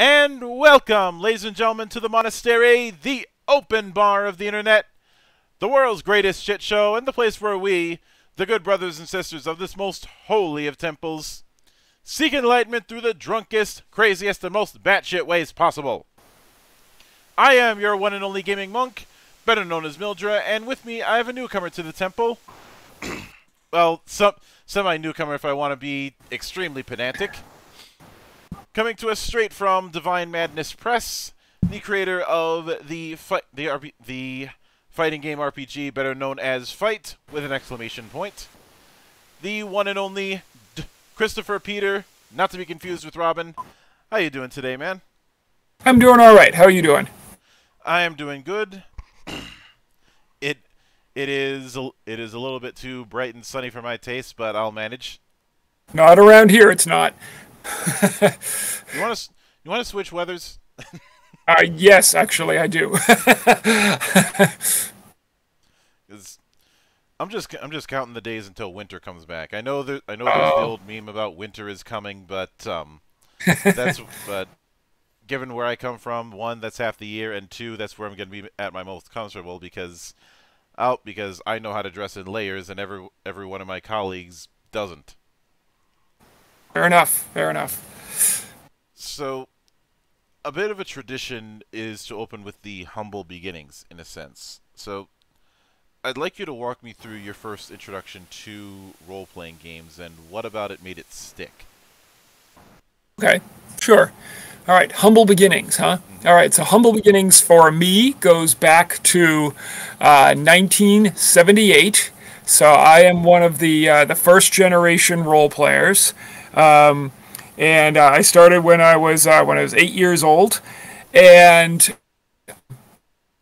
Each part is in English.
And welcome, ladies and gentlemen, to the monastery, the open bar of the internet, the world's greatest shit show, and the place where we, the good brothers and sisters of this most holy of temples, seek enlightenment through the drunkest, craziest, and most batshit ways possible. I am your one and only gaming monk, better known as Mildra, and with me I have a newcomer to the temple. well, some semi-newcomer if I want to be extremely pedantic. Coming to us straight from Divine Madness Press, the creator of the fi the RP the fighting game RPG, better known as Fight with an exclamation point. The one and only D Christopher Peter, not to be confused with Robin. How are you doing today, man? I'm doing all right. How are you doing? I am doing good. it it is it is a little bit too bright and sunny for my taste, but I'll manage. Not around here. It's not. you want to you want to switch weathers? uh, yes, actually, I do. I'm just I'm just counting the days until winter comes back. I know that I know there's the oh. old meme about winter is coming, but um, that's but given where I come from, one that's half the year, and two that's where I'm going to be at my most comfortable because out because I know how to dress in layers, and every every one of my colleagues doesn't. Fair enough. Fair enough. So, a bit of a tradition is to open with the humble beginnings, in a sense. So, I'd like you to walk me through your first introduction to role playing games and what about it made it stick. Okay, sure. All right, humble beginnings, huh? Mm-hmm. All right, so humble beginnings for me goes back to uh, 1978. So I am one of the uh, the first generation role players. Um, and uh, I started when I was uh, when I was eight years old, and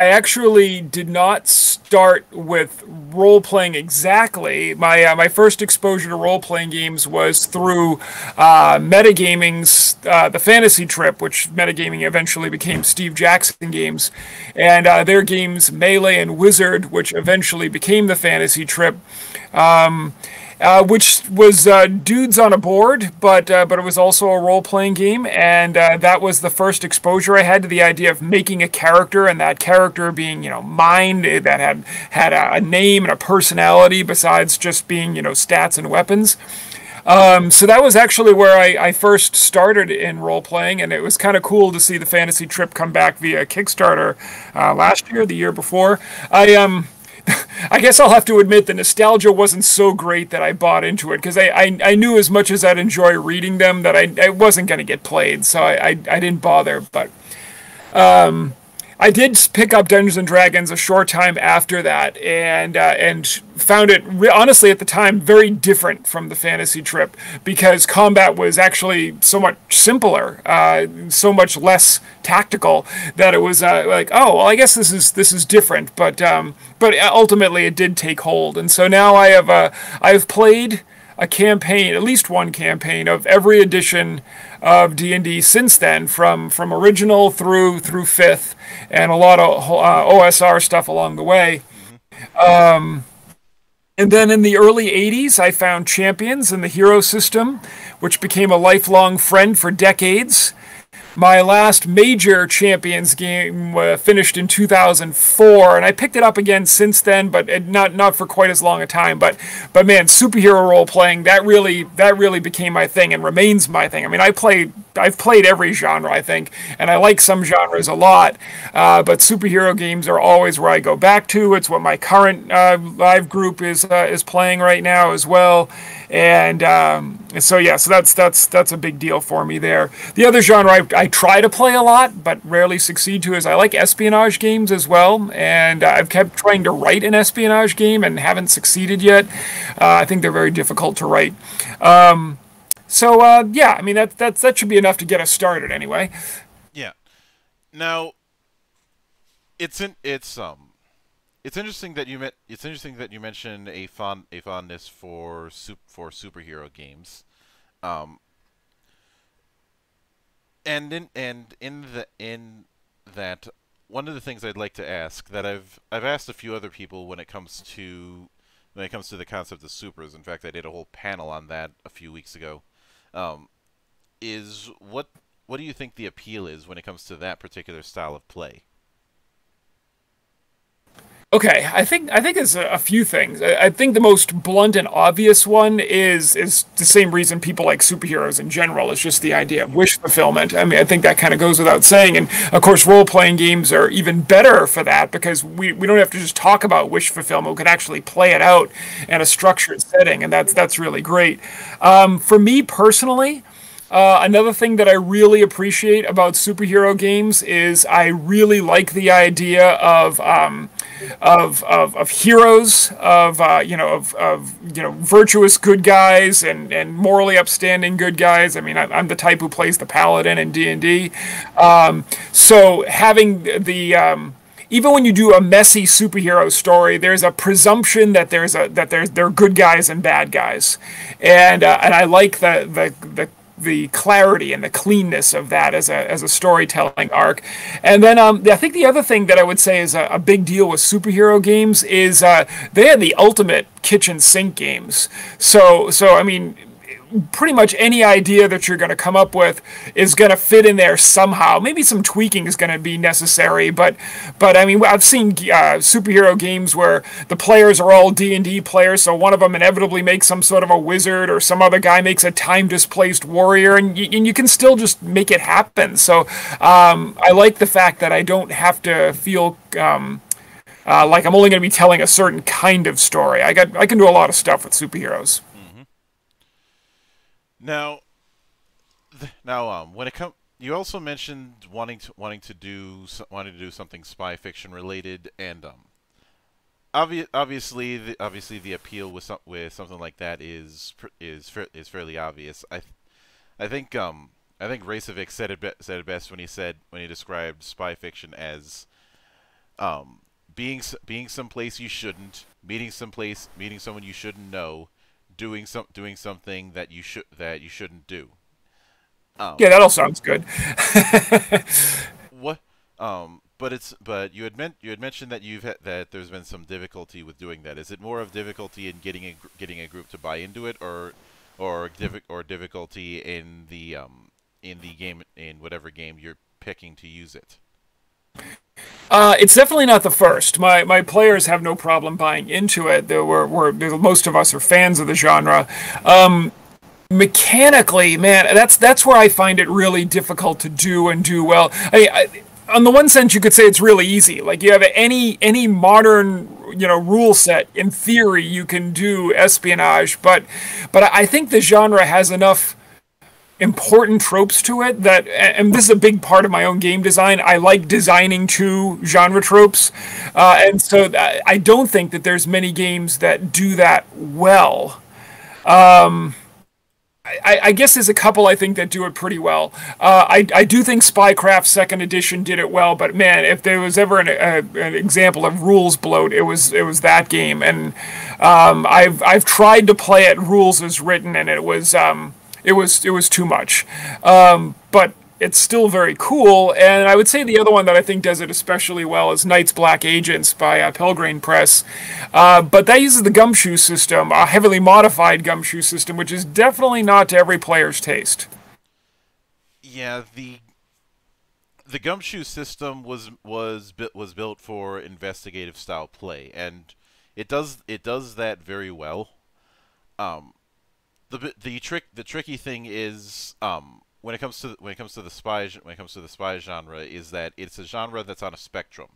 I actually did not start with role playing exactly. My uh, my first exposure to role playing games was through uh, Metagaming's uh, The Fantasy Trip, which Metagaming eventually became Steve Jackson Games, and uh, their games Melee and Wizard, which eventually became The Fantasy Trip. Um, uh, which was uh, dudes on a board, but uh, but it was also a role playing game, and uh, that was the first exposure I had to the idea of making a character, and that character being you know mind eh, that had had a, name and a personality besides just being you know stats and weapons. Um, so that was actually where I, I first started in role playing, and it was kind of cool to see the fantasy trip come back via Kickstarter uh, last year, the year before. I um I guess I'll have to admit the nostalgia wasn't so great that I bought into it because I, I, I, knew as much as I'd enjoy reading them that I, I wasn't going to get played, so I, I, I didn't bother. But um, I did pick up Dungeons and Dragons a short time after that, and uh, and found it honestly at the time very different from the fantasy trip because combat was actually so much simpler, uh, so much less tactical that it was uh, like oh well I guess this is this is different, but um, but ultimately it did take hold, and so now I have uh, I've played a campaign, at least one campaign of every edition of D&D since then, from from original through through fifth, and a lot of uh, OSR stuff along the way. Um, and then in the early 80s, I found Champions in the Hero system, which became a lifelong friend for decades. My last major Champions game uh, finished in 2004, and I picked it up again since then, but not not for quite as long a time. But but man, superhero role playing that really that really became my thing and remains my thing. I mean, I played I've played every genre I think, and I like some genres a lot, uh, but superhero games are always where I go back to. It's what my current uh, live group is uh, is playing right now as well and um, so yeah, so that's that's that's a big deal for me there. The other genre I, I try to play a lot, but rarely succeed to is I like espionage games as well, and I've kept trying to write an espionage game and haven't succeeded yet. Uh, I think they're very difficult to write. Um, so uh, yeah, I mean that that that should be enough to get us started anyway. Yeah. Now, it's in it's um it's interesting that you met. It's interesting that you mentioned a fond a fondness for soup for superhero games, um, and in and in the in that one of the things I'd like to ask that I've I've asked a few other people when it comes to when it comes to the concept of supers. In fact, I did a whole panel on that a few weeks ago. Um, is what what do you think the appeal is when it comes to that particular style of play? Okay, I think I think it's a, a few things. I, I, think the most blunt and obvious one is is the same reason people like superheroes in general. It's just the idea of wish fulfillment. I mean, I think that kind of goes without saying. And of course, role playing games are even better for that because we, we don't have to just talk about wish fulfillment. We can actually play it out in a structured setting, and that's that's really great. Um, for me personally. Uh, another thing that I really appreciate about superhero games is I really like the idea of um, of, of, of heroes, of uh, you know, of, of you know, virtuous good guys and, and morally upstanding good guys. I mean, I, am the type who plays the paladin in D and D, um, so having the um, even when you do a messy superhero story, there's a presumption that there's a that there's there are good guys and bad guys, and uh, and I like the the the the clarity and the cleanness of that as a as a storytelling arc. And then um, I think the other thing that I would say is a, a big deal with superhero games is uh, they had the ultimate kitchen sink games. So so I mean pretty much any idea that you're going to come up with is going to fit in there somehow. Maybe some tweaking is going to be necessary, but but I mean, I've seen uh, superhero games where the players are all D and D players, so one of them inevitably makes some sort of a wizard, or some other guy makes a time displaced warrior, and you, and you can still just make it happen. So um, I like the fact that I don't have to feel. Um, uh, like I'm only going to be telling a certain kind of story. I got I can do a lot of stuff with superheroes. Now, now, um, when it comes, you also mentioned wanting to wanting to do wanting to do something spy fiction related, and um, obvi obviously, the, obviously, the appeal with some, with something like that is is is fairly obvious. I, I think um, I think Racevic said it said it best when he said when he described spy fiction as um, being being someplace you shouldn't, meeting someplace, meeting someone you shouldn't know, doing some doing something that you should that you shouldn't do. Um, yeah, that all sounds good. what? Um, but it's but you had meant you had mentioned that you've had, that there's been some difficulty with doing that. Is it more of difficulty in getting a getting a group to buy into it, or or diffi- or difficulty in the um in the game in whatever game you're picking to use it? Uh, it's definitely not the first. My my players have no problem buying into it. There were, were most of us are fans of the genre. Um, mechanically, man, that's that's where I find it really difficult to do and do well. I, I, on the one sense, you could say it's really easy. Like you have any any modern you know rule set in theory, you can do espionage. But but I think the genre has enough important tropes to it that and this is a big part of my own game design i like designing to genre tropes uh, and so i don't think that there's many games that do that well um, I, I, guess there's a couple I think that do it pretty well. Uh, I, I do think Spycraft Second Edition did it well, but man, if there was ever an, a, an example of rules bloat, it was it was that game. And um, I've I've tried to play it rules as written, and it was um, it was it was too much. Um, but it's still very cool. And I would say the other one that I think does it especially well is Night's Black Agents by uh, Pelgrane Press. Uh, but that uses the gumshoe system, a heavily modified gumshoe system, which is definitely not to every player's taste. Yeah, the the gumshoe system was was was built for investigative style play, and it does it does that very well. Um, the the trick the tricky thing is um, when it comes to when it comes to the spy when it comes to the spy genre is that it's a genre that's on a spectrum.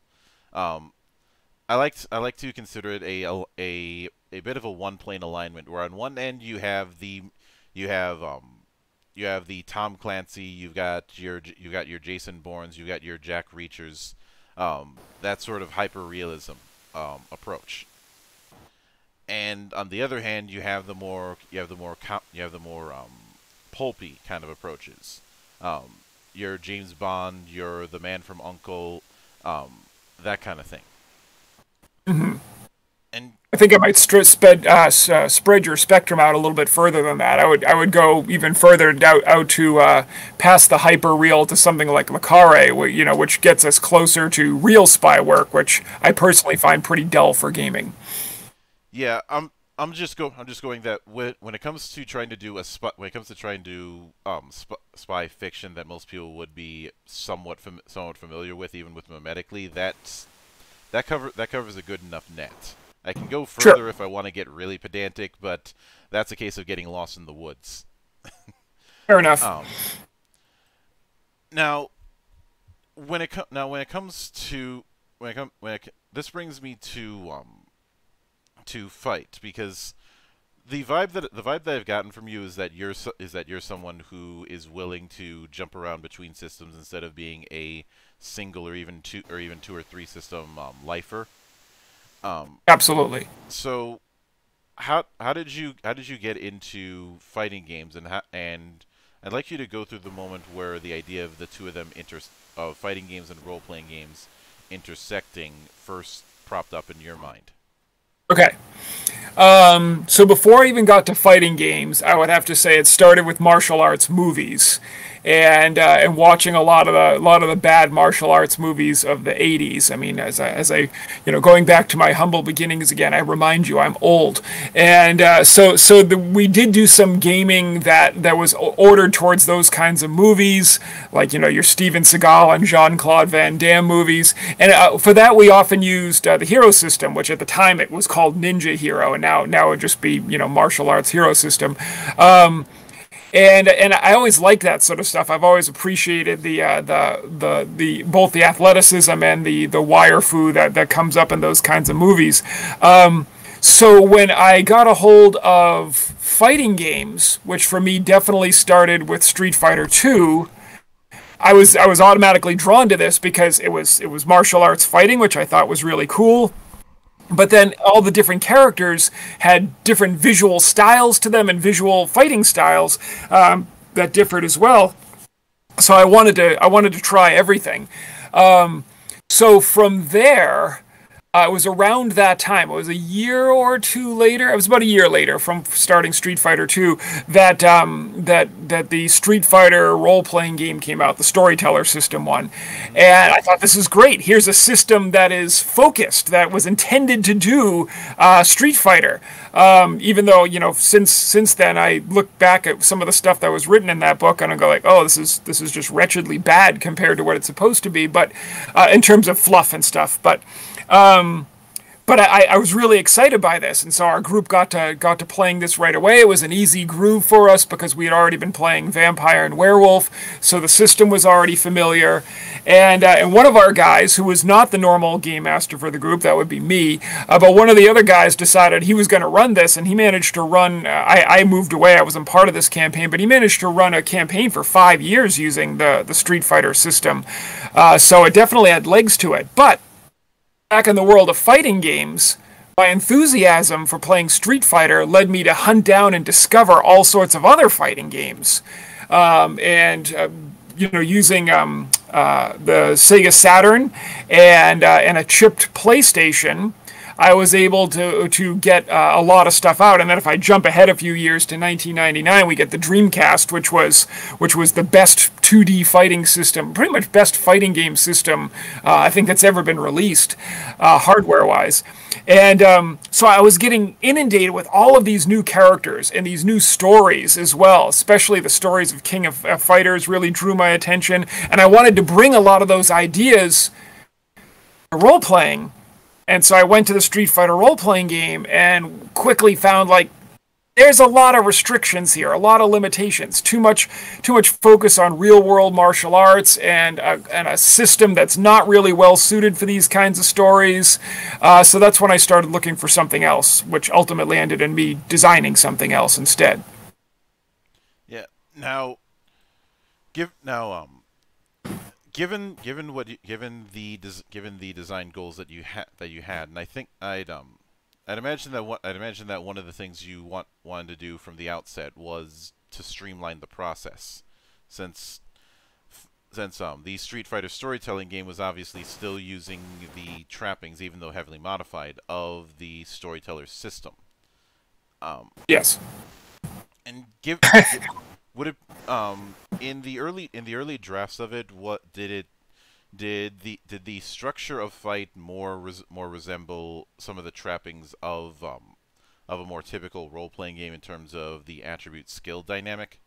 Um, I like I like to consider it a, a a bit of a one plane alignment where on one end you have the you have um you have the Tom Clancy, you've got your you got your Jason Bournes, you've got your Jack Reachers, um, that sort of hyper realism um, approach and on the other hand, you have the more you have the more you have the more um, pulpy kind of approaches. Um, you're James Bond, you're the Man from Uncle, um, that kind of thing. Mm-hmm. And I think I might spread uh, uh, spread your spectrum out a little bit further than that. I would I would go even further out out to uh, past the hyper real to something like Le Carre, you know, which gets us closer to real spy work, which I personally find pretty dull for gaming. Yeah, I'm I'm just go. I'm just going that when when it comes to trying to do a spy, when it comes to trying to do um sp spy fiction that most people would be somewhat fam somewhat familiar with, even with memetically, that's that cover that covers a good enough net. I can go further sure. if I want to get really pedantic, but that's a case of getting lost in the woods. Fair enough. Um, now, when it now when it comes to when it come when it, this brings me to um to fight because the vibe that the vibe that I've gotten from you is that you're is that you're someone who is willing to jump around between systems instead of being a single or even two or even two or three system um, lifer. Um, Absolutely. So, how how did you how did you get into fighting games and how, and I'd like you to go through the moment where the idea of the two of them inter of fighting games and role playing games intersecting first propped up in your mind. Okay. Um, so before I even got to fighting games, I would have to say it started with martial arts movies and uh, and watching a lot of the a lot of the bad martial arts movies of the 80s. I mean, as I, as I you know going back to my humble beginnings again, I remind you I'm old, and uh, so so the, we did do some gaming that that was ordered towards those kinds of movies, like you know your Steven Seagal and Jean Claude Van Damme movies, and uh, for that we often used uh, the hero system, which at the time it was called Ninja Hero, and now now it would just be you know martial arts hero system. Um, and and I always like that sort of stuff. I've always appreciated the uh, the the the both the athleticism and the the wire fu that that comes up in those kinds of movies. Um, so when I got a hold of fighting games, which for me definitely started with Street Fighter Two. I was I was automatically drawn to this because it was it was martial arts fighting, which I thought was really cool but then all the different characters had different visual styles to them and visual fighting styles um, that differed as well. So I wanted to I wanted to try everything. Um, so from there, uh, it was around that time. It was a year or two later. It was about a year later from starting Street Fighter Two that um, that that the Street Fighter role playing game came out, the Storyteller System one, and I thought this is great. Here's a system that is focused, that was intended to do uh, Street Fighter. Um, even though you know since since then I look back at some of the stuff that was written in that book and I go like, oh, this is this is just wretchedly bad compared to what it's supposed to be. But uh, in terms of fluff and stuff, but um, but I, I was really excited by this, and so our group got to got to playing this right away. It was an easy groove for us because we had already been playing Vampire and Werewolf, so the system was already familiar. And uh, and one of our guys, who was not the normal game master for the group, that would be me, uh, but one of the other guys decided he was going to run this, and he managed to run. Uh, I, I moved away; I wasn't part of this campaign, but he managed to run a campaign for five years using the the Street Fighter system. Uh, so it definitely had legs to it, but back in the world of fighting games, my enthusiasm for playing Street Fighter led me to hunt down and discover all sorts of other fighting games. Um, and, uh, you know, using um, uh, the Sega Saturn and, uh, and a chipped PlayStation, I was able to to get uh, a lot of stuff out. And then if I jump ahead a few years to 1999, we get the Dreamcast, which was which was the best 2D fighting system, pretty much best fighting game system uh, I think that's ever been released, uh, hardware wise. And um, so I was getting inundated with all of these new characters and these new stories as well, especially the stories of King of Fighters really drew my attention. And I wanted to bring a lot of those ideas to role playing and so I went to the Street Fighter role playing game and quickly found like there's a lot of restrictions here, a lot of limitations. Too much, too much focus on real world martial arts and a, and a system that's not really well suited for these kinds of stories. Uh, so that's when I started looking for something else, which ultimately ended in me designing something else instead. Yeah. Now, give now um given given what you, given the given the design goals that you had that you had, and I think I'd um I'd imagine that one I'd imagine that one of the things you want wanted to do from the outset was to streamline the process, since since um the Street Fighter storytelling game was obviously still using the trappings, even though heavily modified, of the storyteller system. Um, yes. And give would it um in the early in the early drafts of it? What did it did the did the structure of fight more res, more resemble some of the trappings of um of a more typical role playing game in terms of the attribute skill dynamic?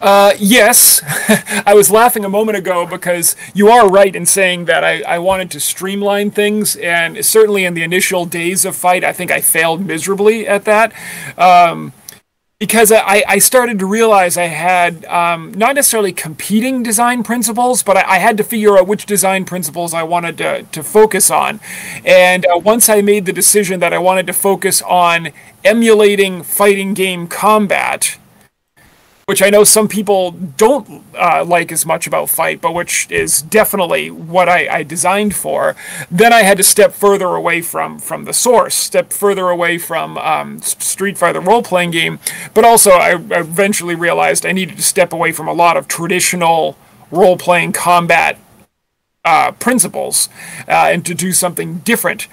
Uh, yes, I was laughing a moment ago because you are right in saying that I, I wanted to streamline things, and certainly in the initial days of fight, I think I failed miserably at that. Um, because I, I started to realize I had um, not necessarily competing design principles, but I, I, had to figure out which design principles I wanted to, to focus on. And uh, once I made the decision that I wanted to focus on emulating fighting game combat, which I know some people don't uh, like as much about Fight, but which is definitely what I, I, designed for. Then I had to step further away from from the source, step further away from um, Street Fighter role playing game. But also, I eventually realized I needed to step away from a lot of traditional role playing combat uh, principles uh, and to do something different.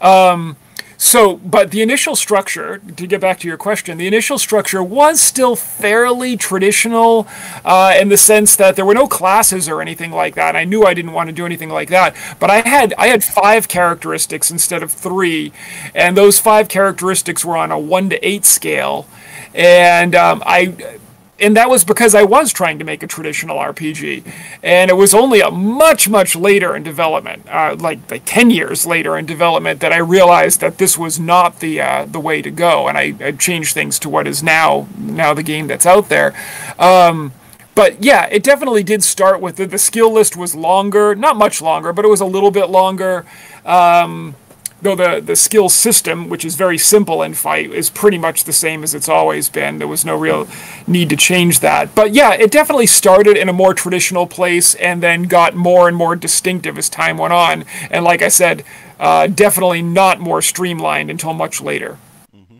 Um, so, but the initial structure, to get back to your question, the initial structure was still fairly traditional uh, in the sense that there were no classes or anything like that. I knew I didn't want to do anything like that, but I had I had five characteristics instead of three, and those five characteristics were on a one to eight scale, and um, I and that was because I was trying to make a traditional RPG, and it was only a much much later in development, uh, like like ten years later in development, that I realized that this was not the uh, the way to go, and I, I, changed things to what is now now the game that's out there. Um, but yeah, it definitely did start with the, the skill list was longer, not much longer, but it was a little bit longer. Um, though the, the skill system, which is very simple in fight, is pretty much the same as it's always been. There was no real need to change that. But yeah, it definitely started in a more traditional place and then got more and more distinctive as time went on. And like I said, uh, definitely not more streamlined until much later. Mm-hmm.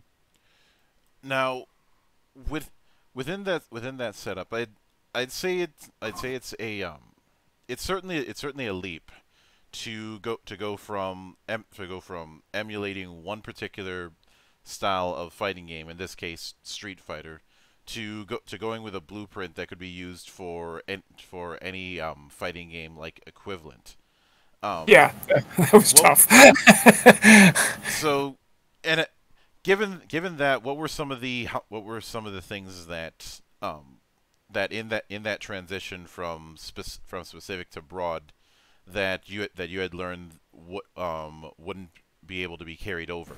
Now, with within that within that setup, I'd I'd say it's I'd say it's a um, it's certainly it's certainly a leap to go to go from em, to go from emulating one particular style of fighting game, in this case Street Fighter, to go to going with a blueprint that could be used for for any um, fighting game like equivalent. Um, yeah, that was well, tough. so, and it, given given that, what were some of the what were some of the things that um, that in that in that transition from spe- from specific to broad that you that you had learned what um, wouldn't be able to be carried over.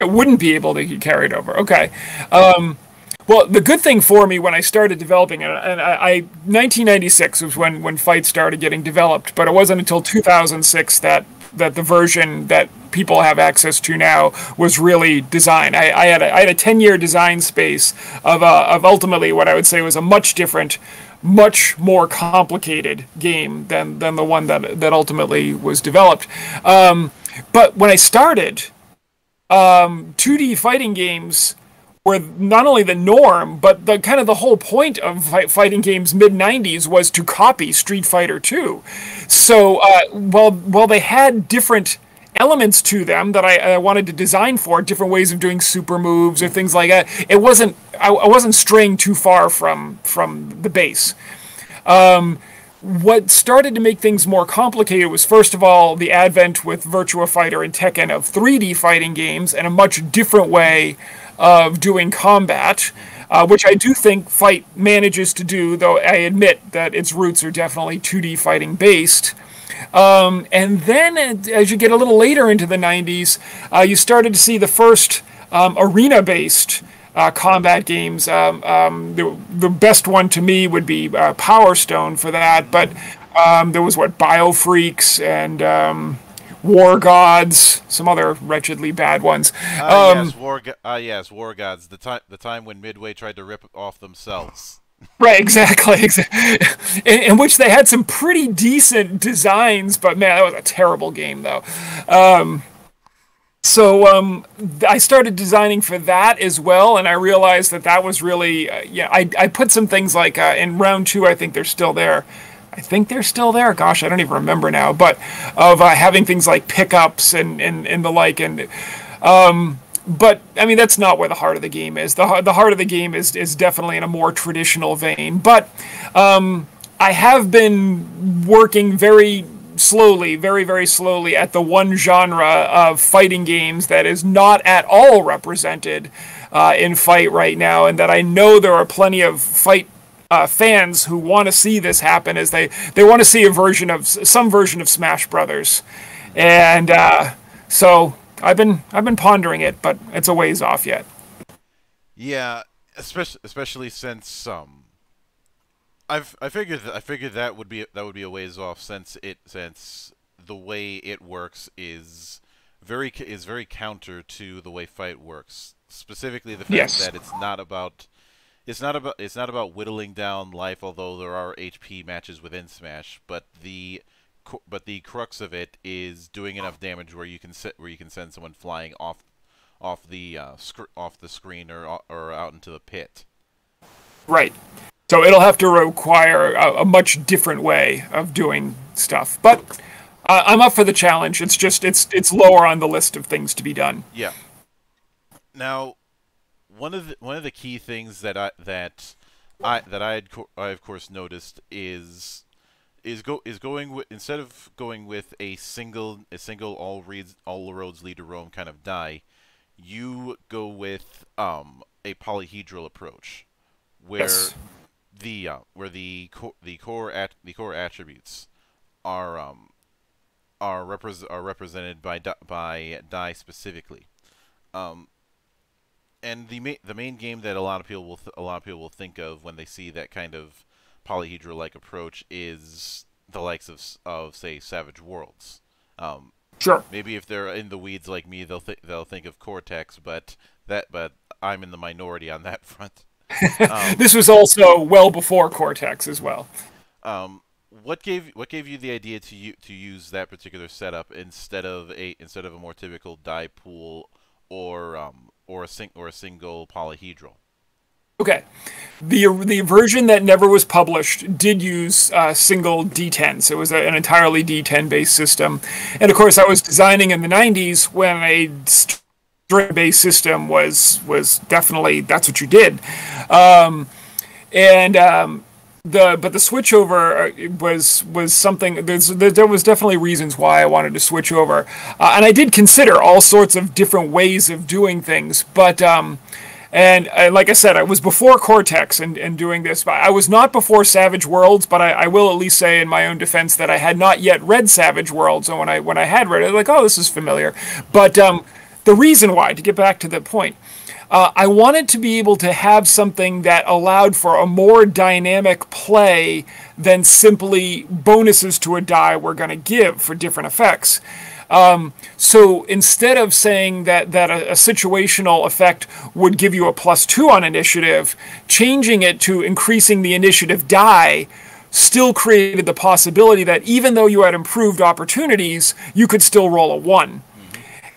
It wouldn't be able to be carried over. Okay. Um, well, the good thing for me when I started developing it, and I, I 1996 was when when Fight started getting developed, but it wasn't until 2006 that that the version that people have access to now was really designed. I, I had a, I had a 10 year design space of, uh, of ultimately what I would say was a much different much more complicated game than than the one that that ultimately was developed. Um, but when I started, um, 2D fighting games were not only the norm, but the kind of the whole point of fighting games mid 90s was to copy Street Fighter 2. So uh, while while they had different elements to them that I, I, wanted to design for different ways of doing super moves or things like that. It wasn't I, I wasn't straying too far from from the base. Um, what started to make things more complicated was first of all the advent with Virtua Fighter and Tekken of 3D fighting games and a much different way of doing combat. Uh, which I do think Fight manages to do, though I admit that its roots are definitely 2D fighting based. Um, and then as you get a little later into the 90s, uh, you started to see the first um, arena based uh, combat games. Um, um, the, the best one to me would be uh, Power Stone for that, but um, there was what Biofreaks and um, War Gods, some other wretchedly bad ones. Ah, yes, War, uh, yes, War Gods. The time, the time when Midway tried to rip off themselves. Right, exactly. in, in, which they had some pretty decent designs, but man, that was a terrible game, though. Um, so um, I started designing for that as well, and I realized that that was really, uh, yeah. I, I put some things like uh, in round two. I think they're still there. I think they're still there. Gosh, I don't even remember now. But of uh, having things like pickups and and, and the like, and um, but I mean that's not where the heart of the game is. the The heart of the game is is definitely in a more traditional vein. But um, I have been working very slowly, very, very slowly at the one genre of fighting games that is not at all represented uh, in fight right now, and that I know there are plenty of fight uh, fans who want to see this happen is they they want to see a version of some version of Smash Brothers, and uh, so I've been I've been pondering it, but it's a ways off yet. Yeah, especially especially since um, I've I figured that, I figured that would be that would be a ways off since it since the way it works is very is very counter to the way fight works. Specifically, the fact Yes. that it's not about it's not about it's not about whittling down life, although there are HP matches within Smash. But the but the crux of it is doing enough damage where you can set where you can send someone flying off off the uh, off the screen or or out into the pit. Right. So it'll have to require a, a much different way of doing stuff, but uh, I'm up for the challenge. It's just it's it's lower on the list of things to be done. Yeah. Now, one of the one of the key things that I that I that I had I of course noticed is is go is going with instead of going with a single a single all reads all roads lead to Rome kind of die, you go with um a polyhedral approach, where Yes. the uh, where the co- the core at the core attributes are um are repres are represented by di- by die specifically. Um, and the ma- the main game that a lot of people will th- a lot of people will think of when they see that kind of polyhedral like approach is the likes of of say Savage Worlds. Um, Sure. maybe if they're in the weeds like me, they'll th- they'll think of Cortex, but that but I'm in the minority on that front. Um, This was also well before Cortex as well. um, what gave what gave you the idea to u- to use that particular setup instead of a instead of a more typical die pool or um or a sing- or a single polyhedral? Okay. The the version that never was published did use uh, single D10, so it was a, an entirely D10 based system. And of course, I was designing in the 90s when a string based system was was definitely that's what you did. Um, and um, the but the switchover uh, was was something there was definitely reasons why I wanted to switch over, uh, and I did consider all sorts of different ways of doing things, but. Um, and uh, like I said, I was before Cortex and, and doing this. But I was not before Savage Worlds, but I, I will at least say in my own defense that I had not yet read Savage Worlds. And when I when I had read it, like, oh, this is familiar. But um, the reason why, to get back to the point, uh, I wanted to be able to have something that allowed for a more dynamic play than simply bonuses to a die we're going to give for different effects. Um, so instead of saying that that a, a situational effect would give you a plus two on initiative, changing it to increasing the initiative die still created the possibility that even though you had improved opportunities, you could still roll a one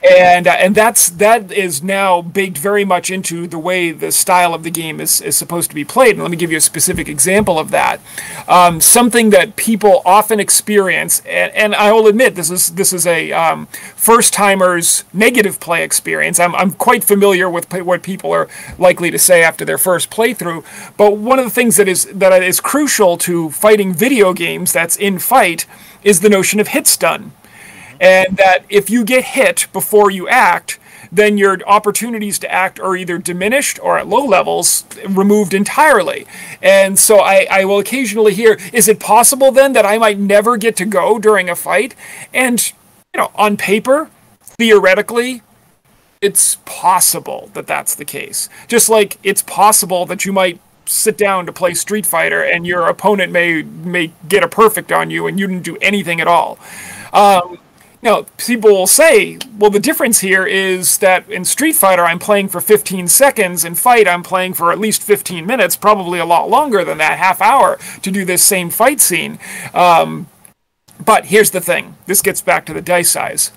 and uh, and that's that is now baked very much into the way the style of the game is, is supposed to be played. And let me give you a specific example of that. Um, something that people often experience, and, and I will admit this is this is a um, first timers negative play experience. I'm I'm quite familiar with what people are likely to say after their first playthrough. But one of the things that is that is crucial to fighting video games that's in fight is the notion of hit stun and that if you get hit before you act, then your opportunities to act are either diminished or at low levels removed entirely. And so I, I will occasionally hear, is it possible then that I might never get to go during a fight? And, you know, on paper, theoretically, it's possible that that's the case. Just like it's possible that you might sit down to play Street Fighter and your opponent may may get a perfect on you and you didn't do anything at all. Um, now, people will say, well, the difference here is that in Street Fighter, I'm playing for 15 seconds. In Fight, I'm playing for at least 15 minutes, probably a lot longer than that, half hour, to do this same fight scene. Um, but here's the thing this gets back to the dice size.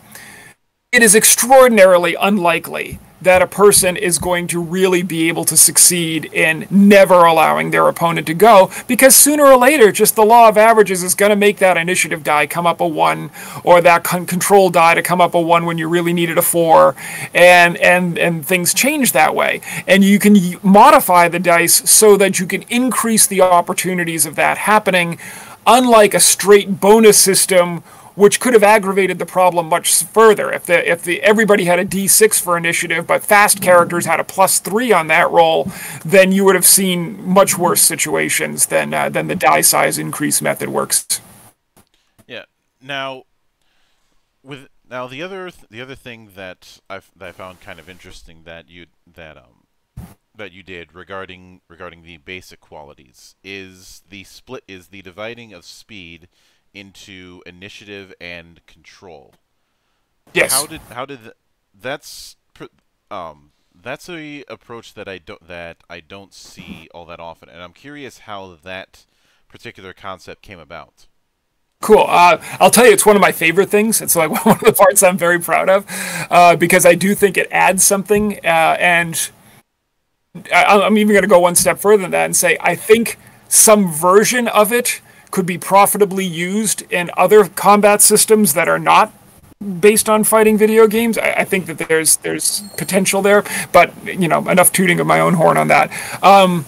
It is extraordinarily unlikely that a person is going to really be able to succeed in never allowing their opponent to go because sooner or later just the law of averages is going to make that initiative die come up a 1 or that con- control die to come up a 1 when you really needed a 4 and and and things change that way. And you can modify the dice so that you can increase the opportunities of that happening unlike a straight bonus system which could have aggravated the problem much further. If the if the everybody had a D6 for initiative, but fast characters had a plus three on that roll, then you would have seen much worse situations than uh, than the die size increase method works. Yeah. Now, with now the other th the other thing that I that I found kind of interesting that you that um that you did regarding regarding the basic qualities is the split is the dividing of speed into initiative and control. Yes. How did how did th that's um that's a approach that I don't that I don't see all that often, and I'm curious how that particular concept came about. Cool. Uh, I'll tell you, it's one of my favorite things. It's like one of the parts I'm very proud of uh, because I do think it adds something. Uh, and I, I'm even going to go one step further than that and say I think some version of it could be profitably used in other combat systems that are not based on fighting video games. I, I think that there's there's potential there, but you know enough tooting of my own horn on that. Um,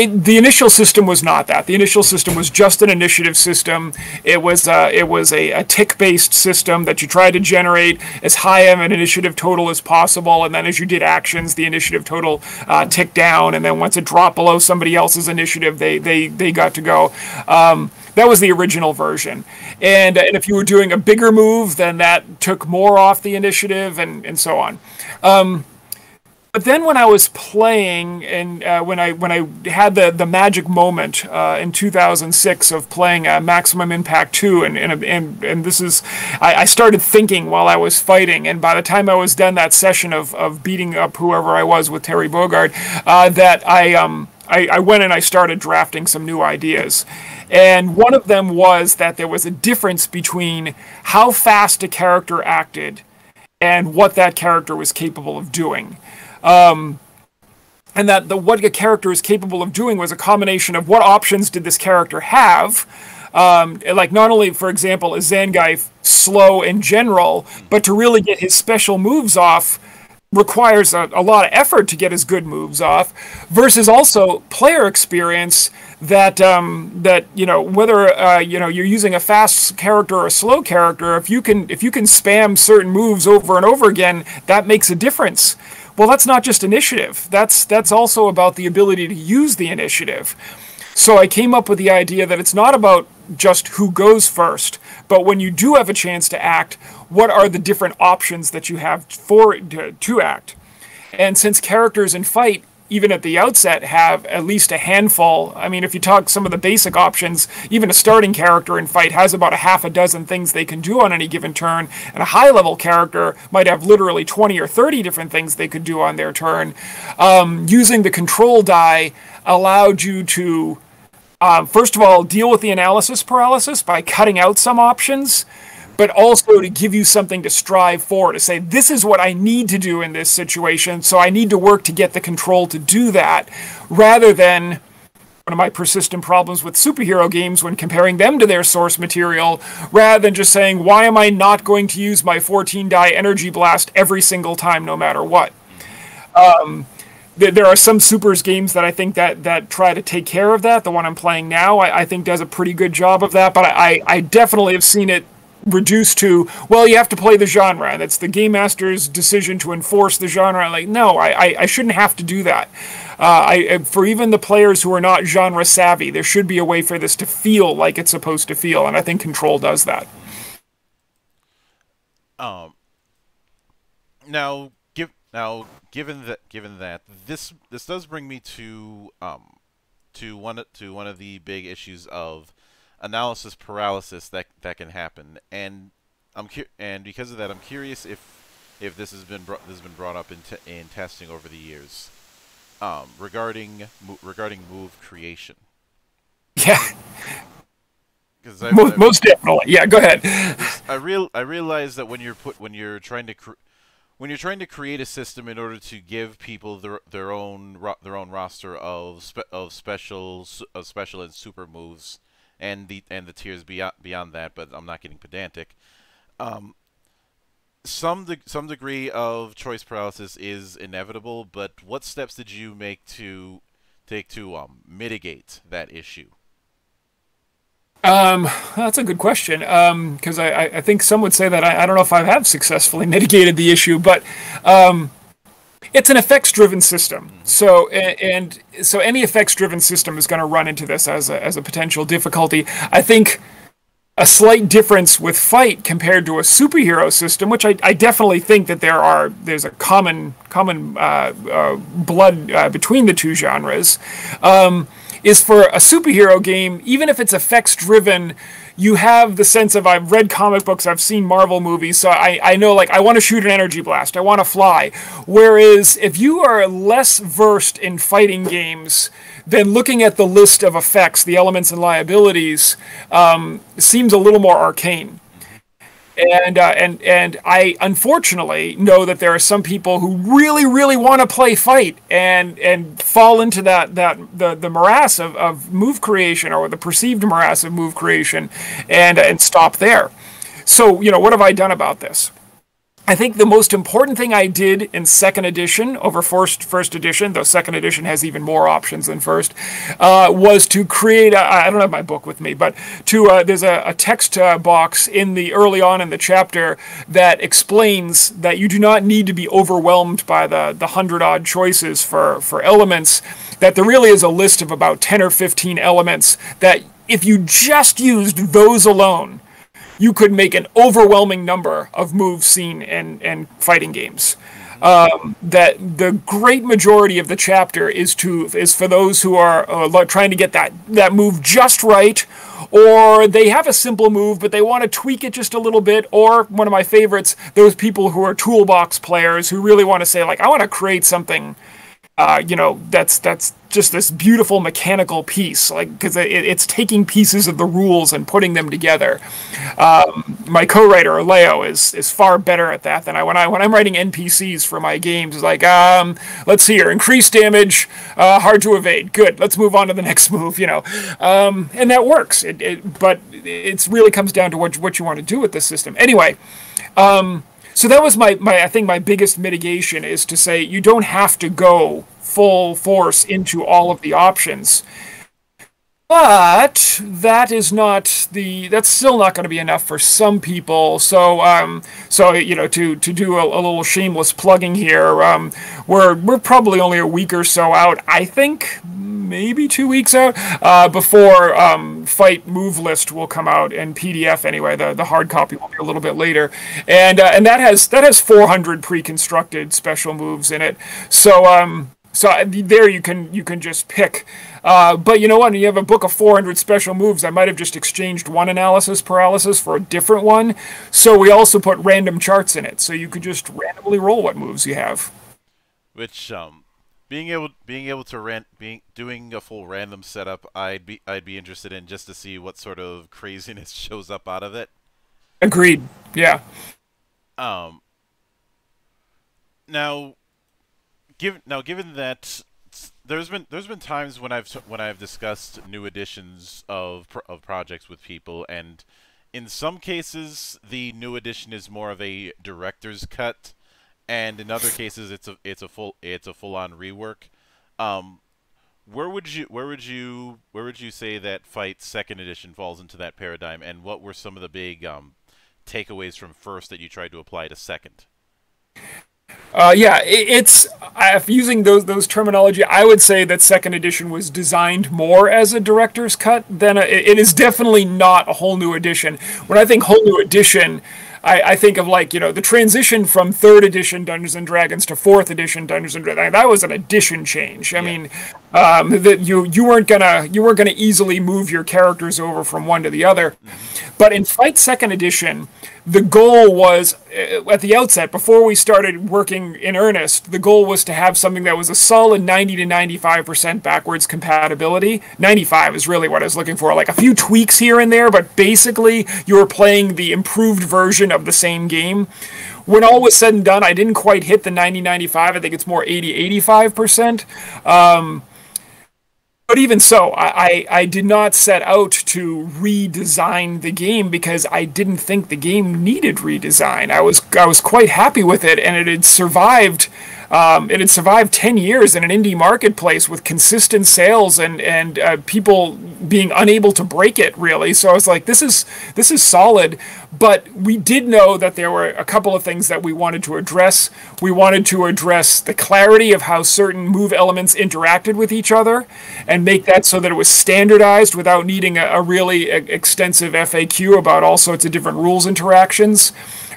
it, the initial system was not that. The initial system was just an initiative system. It was uh, it was a, a tick-based system that you tried to generate as high of an initiative total as possible, and then as you did actions, the initiative total uh, ticked down, and then once it dropped below somebody else's initiative, they they they got to go. Um, that was the original version, and and if you were doing a bigger move, then that took more off the initiative, and and so on. Um, but then when I was playing and uh, when I when I had the the magic moment uh, in 2006 of playing uh, Maximum Impact 2 and and and, and this is I, I, started thinking while I was fighting and by the time I was done that session of, of beating up whoever I was with Terry Bogard uh, that I um I, I went and I started drafting some new ideas. And one of them was that there was a difference between how fast a character acted and what that character was capable of doing. Um, and that the what a character is capable of doing was a combination of what options did this character have. Um, like not only, for example, is Zangief slow in general, but to really get his special moves off requires a, a, lot of effort to get his good moves off. Versus also player experience that um, that you know whether uh, you know you're using a fast character or a slow character, if you can if you can spam certain moves over and over again, that makes a difference. Well, that's not just initiative. That's that's also about the ability to use the initiative. So I came up with the idea that it's not about just who goes first, but when you do have a chance to act, what are the different options that you have for to, to act? And since characters in fight even at the outset, have at least a handful. I mean, if you talk some of the basic options, even a starting character in fight has about a half a dozen things they can do on any given turn, and a high level character might have literally 20 or 30 different things they could do on their turn. Um, using the control die allowed you to, um, first of all, deal with the analysis paralysis by cutting out some options but also to give you something to strive for, to say, this is what I need to do in this situation, so I need to work to get the control to do that, rather than one of my persistent problems with superhero games when comparing them to their source material, rather than just saying, why am I not going to use my 14 die energy blast every single time, no matter what? Um, there are some supers games that I think that that try to take care of that. The one I'm playing now, I, I think, does a pretty good job of that. But I, I definitely have seen it reduced to well you have to play the genre. And it's the game master's decision to enforce the genre. Like no i i, I shouldn't have to do that. Uh, I, for even the players who are not genre savvy there should be a way for this to feel like it's supposed to feel and i think control does that. Um now give now given that given that this this does bring me to um to one to one of the big issues of analysis paralysis that that can happen, and I'm and because of that, I'm curious if if this has been brought this has been brought up in in testing over the years um, regarding regarding move creation. Yeah. Because most, most, definitely, yeah. Go ahead. I real I realize that when you're put when you're trying to when you're trying to create a system in order to give people their their own their own roster of spe of special of special and super moves, and the and the tiers beyond beyond that. But I'm not getting pedantic. Um, some de some degree of choice paralysis is inevitable, but what steps did you make to take to um, mitigate that issue? Um, that's a good question. Um, because I, I think some would say that I, I don't know if I have successfully mitigated the issue, but um, it's an effects driven system. So and, so any effects driven system is going to run into this as a as a potential difficulty. I think a slight difference with fight compared to a superhero system, which I, I definitely think that there are there's a common common uh, uh, blood uh, between the two genres, um, is for a superhero game. Even if it's effects driven, you have the sense of I've read comic books, I've seen Marvel movies, so I, I know like I want to shoot an energy blast, I want to fly. Whereas if you are less versed in fighting games then looking at the list of effects, the elements and liabilities, um, seems a little more arcane. And uh, and and I unfortunately know that there are some people who really really want to play fight and and fall into that that the the morass of, of move creation or the perceived morass of move creation, and and stop there. So you know what have I done about this? I think the most important thing I did in second edition over first first edition, though second edition has even more options than first, uh, was to create. I don't have my book with me, but to uh, there's a, a text uh, box in the early on in the chapter that explains that you do not need to be overwhelmed by the the hundred odd choices for for elements. That there really is a list of about ten or fifteen elements that if you just used those alone you could make an overwhelming number of moves seen in, in fighting games. Um, that the great majority of the chapter is to is for those who are uh, trying to get that that move just right, or they have a simple move but they want to tweak it just a little bit, or one of my favorites, those people who are toolbox players who really want to say like I want to create something uh, you know, that's that's just this beautiful mechanical piece, like because it, it's taking pieces of the rules and putting them together. Um, my co-writer Leo is is far better at that than I when I when I'm writing NPCs for my games. It's like, um, let's see here, increase damage, uh, hard to evade. Good, let's move on to the next move. You know, um, and that works. It, it, but it really comes down to what what you want to do with this system. Anyway. Um, so that was my, my I think my biggest mitigation is to say you don't have to go full force into all of the options. But that is not the that's still not going to be enough for some people. So um, so you know to to do a, a little shameless plugging here, um, we're we're probably only a week or so out. I think maybe two weeks out uh, before um, Fight Move List will come out in PDF anyway. The the hard copy will be a little bit later, and uh, and that has that has 400 pre-constructed special moves in it. So um so there you can you can just pick. Uh, but you know what? You have a book of 400 special moves. I might have just exchanged one analysis paralysis for a different one. So we also put random charts in it, so you could just randomly roll what moves you have. Which um, being able being able to rent being doing a full random setup i'd be i'd be interested in just to see what sort of craziness shows up out of it. Agreed. Yeah. Um now given now given that there's been there's been times when i've when i've discussed new editions of of projects with people and in some cases the new edition is more of a director's cut and in other cases it's a it's a full it's a full on rework. Um, where would you where would you where would you say that Fight Second Edition falls into that paradigm, and what were some of the big um, takeaways from first that you tried to apply to second? Uh, yeah, it, it's uh, using those those terminology. I would say that second edition was designed more as a director's cut than a, it is definitely not a whole new edition. When I think whole new edition, I, I think of like you know the transition from third edition Dungeons and Dragons to fourth edition Dungeons and Dragons. That was an edition change. I yeah. mean, um, that you you weren't gonna you weren't gonna easily move your characters over from one to the other. Mm-hmm. But in Fight Second Edition, the goal was uh, at the outset before we started working in earnest the goal was to have something that was a solid 90 to 95% backwards compatibility. 95 is really what i was looking for like a few tweaks here and there but basically you were playing the improved version of the same game. When all was said and done i didn't quite hit the 90 95 i think it's more 80 85% um, but even so, I, I, I, did not set out to redesign the game because I didn't think the game needed redesign. I was I was quite happy with it, and it had survived. Um, it had survived ten years in an indie marketplace with consistent sales and and uh, people being unable to break it really. So I was like, this is this is solid. But we did know that there were a couple of things that we wanted to address. We wanted to address the clarity of how certain move elements interacted with each other, and make that so that it was standardized without needing a, a really extensive FAQ about all sorts of different rules interactions.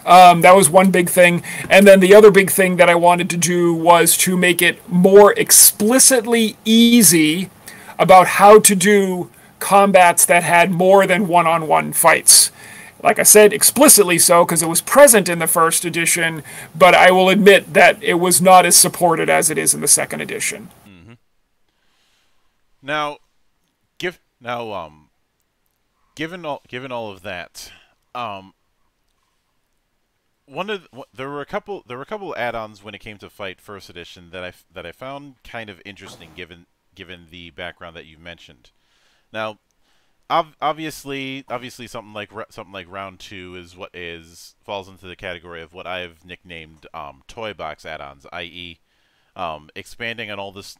Um, that was one big thing. And then the other big thing that I wanted to do was to make it more explicitly easy about how to do combats that had more than one on one fights. Like I said, explicitly so because it was present in the first edition, but I will admit that it was not as supported as it is in the second edition. Mm-hmm. Now, give now um, given all given all of that, um, one of the, there were a couple there were a couple add-ons when it came to fight first edition that I that I found kind of interesting given given the background that you mentioned. Now, ob obviously obviously something like something like round 2 is what is falls into the category of what I've nicknamed um, toy box add-ons, i.e. Um, expanding on all this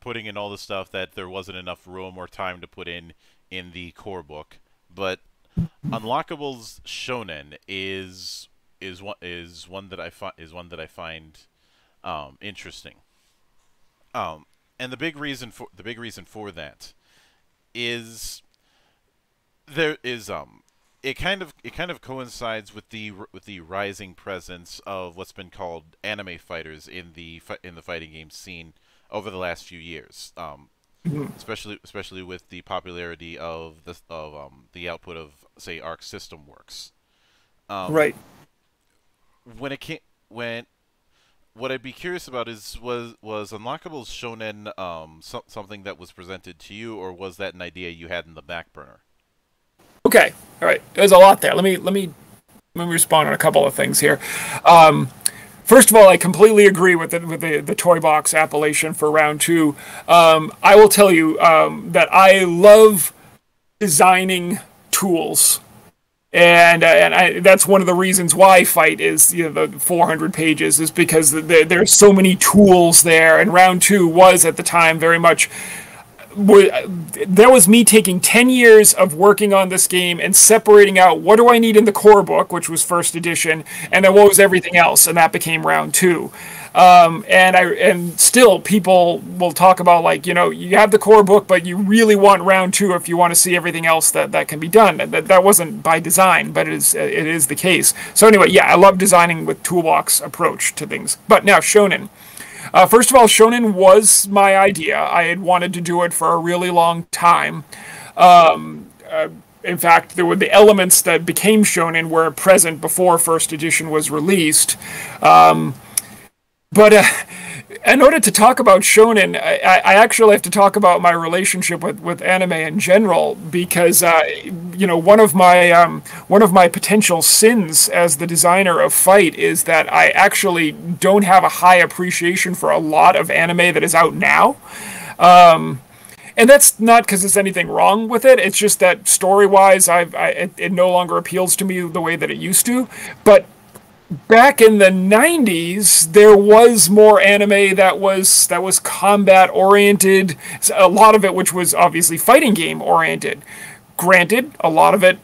putting in all the stuff that there wasn't enough room or time to put in in the core book, but Unlockables Shonen is is one is one that I find is one that I find um, interesting. Um, and the big reason for the big reason for that is there is um it kind of it kind of coincides with the with the rising presence of what's been called anime fighters in the in the fighting game scene over the last few years. Um, mm-hmm. especially especially with the popularity of the of um, the output of say Arc System Works. Um, right when it came when what I'd be curious about is was was Unlockables Shonen um so, something that was presented to you, or was that an idea you had in the back burner? Okay, all right. There's a lot there. Let me let me let me respond on a couple of things here. Um, first of all, I completely agree with the with the, the toy box appellation for round two. Um, I will tell you um, that I love designing tools and uh, and I, that's one of the reasons why fight is you know the 400 pages is because there, there's so many tools there and round two was at the time very much there was me taking 10 years of working on this game and separating out what do I need in the core book, which was first edition, and then what was everything else, and that became round two. Um, and I and still people will talk about like you know you have the core book, but you really want round two if you want to see everything else that that can be done. That that wasn't by design, but it is it is the case. So anyway, yeah, I love designing with toolbox approach to things. But now Shonen. Uh, first of all, Shonen was my idea. I had wanted to do it for a really long time. Um, uh, in fact, there were the elements that became Shonen were present before first edition was released. Um, but uh, in order to talk about shonen, I, I, actually have to talk about my relationship with, with anime in general because uh, you know one of my um, one of my potential sins as the designer of Fight is that I actually don't have a high appreciation for a lot of anime that is out now. Um, and that's not because there's anything wrong with it. It's just that story wise, I've I, it, it no longer appeals to me the way that it used to. But back in the 90s there was more anime that was that was combat oriented a lot of it which was obviously fighting game oriented. Granted a lot of it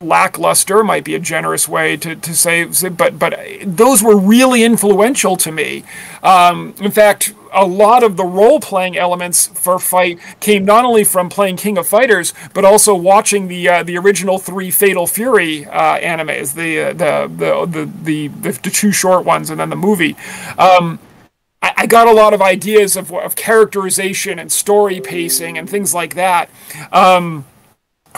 lackluster might be a generous way to, to say but but those were really influential to me. Um, in fact a lot of the role playing elements for fight came not only from playing King of Fighters, but also watching the uh, the original three Fatal Fury uh, animes, the, uh, the, the, the the the two short ones, and then the movie. Um, I, I got a lot of ideas of, of characterization and story pacing and things like that um,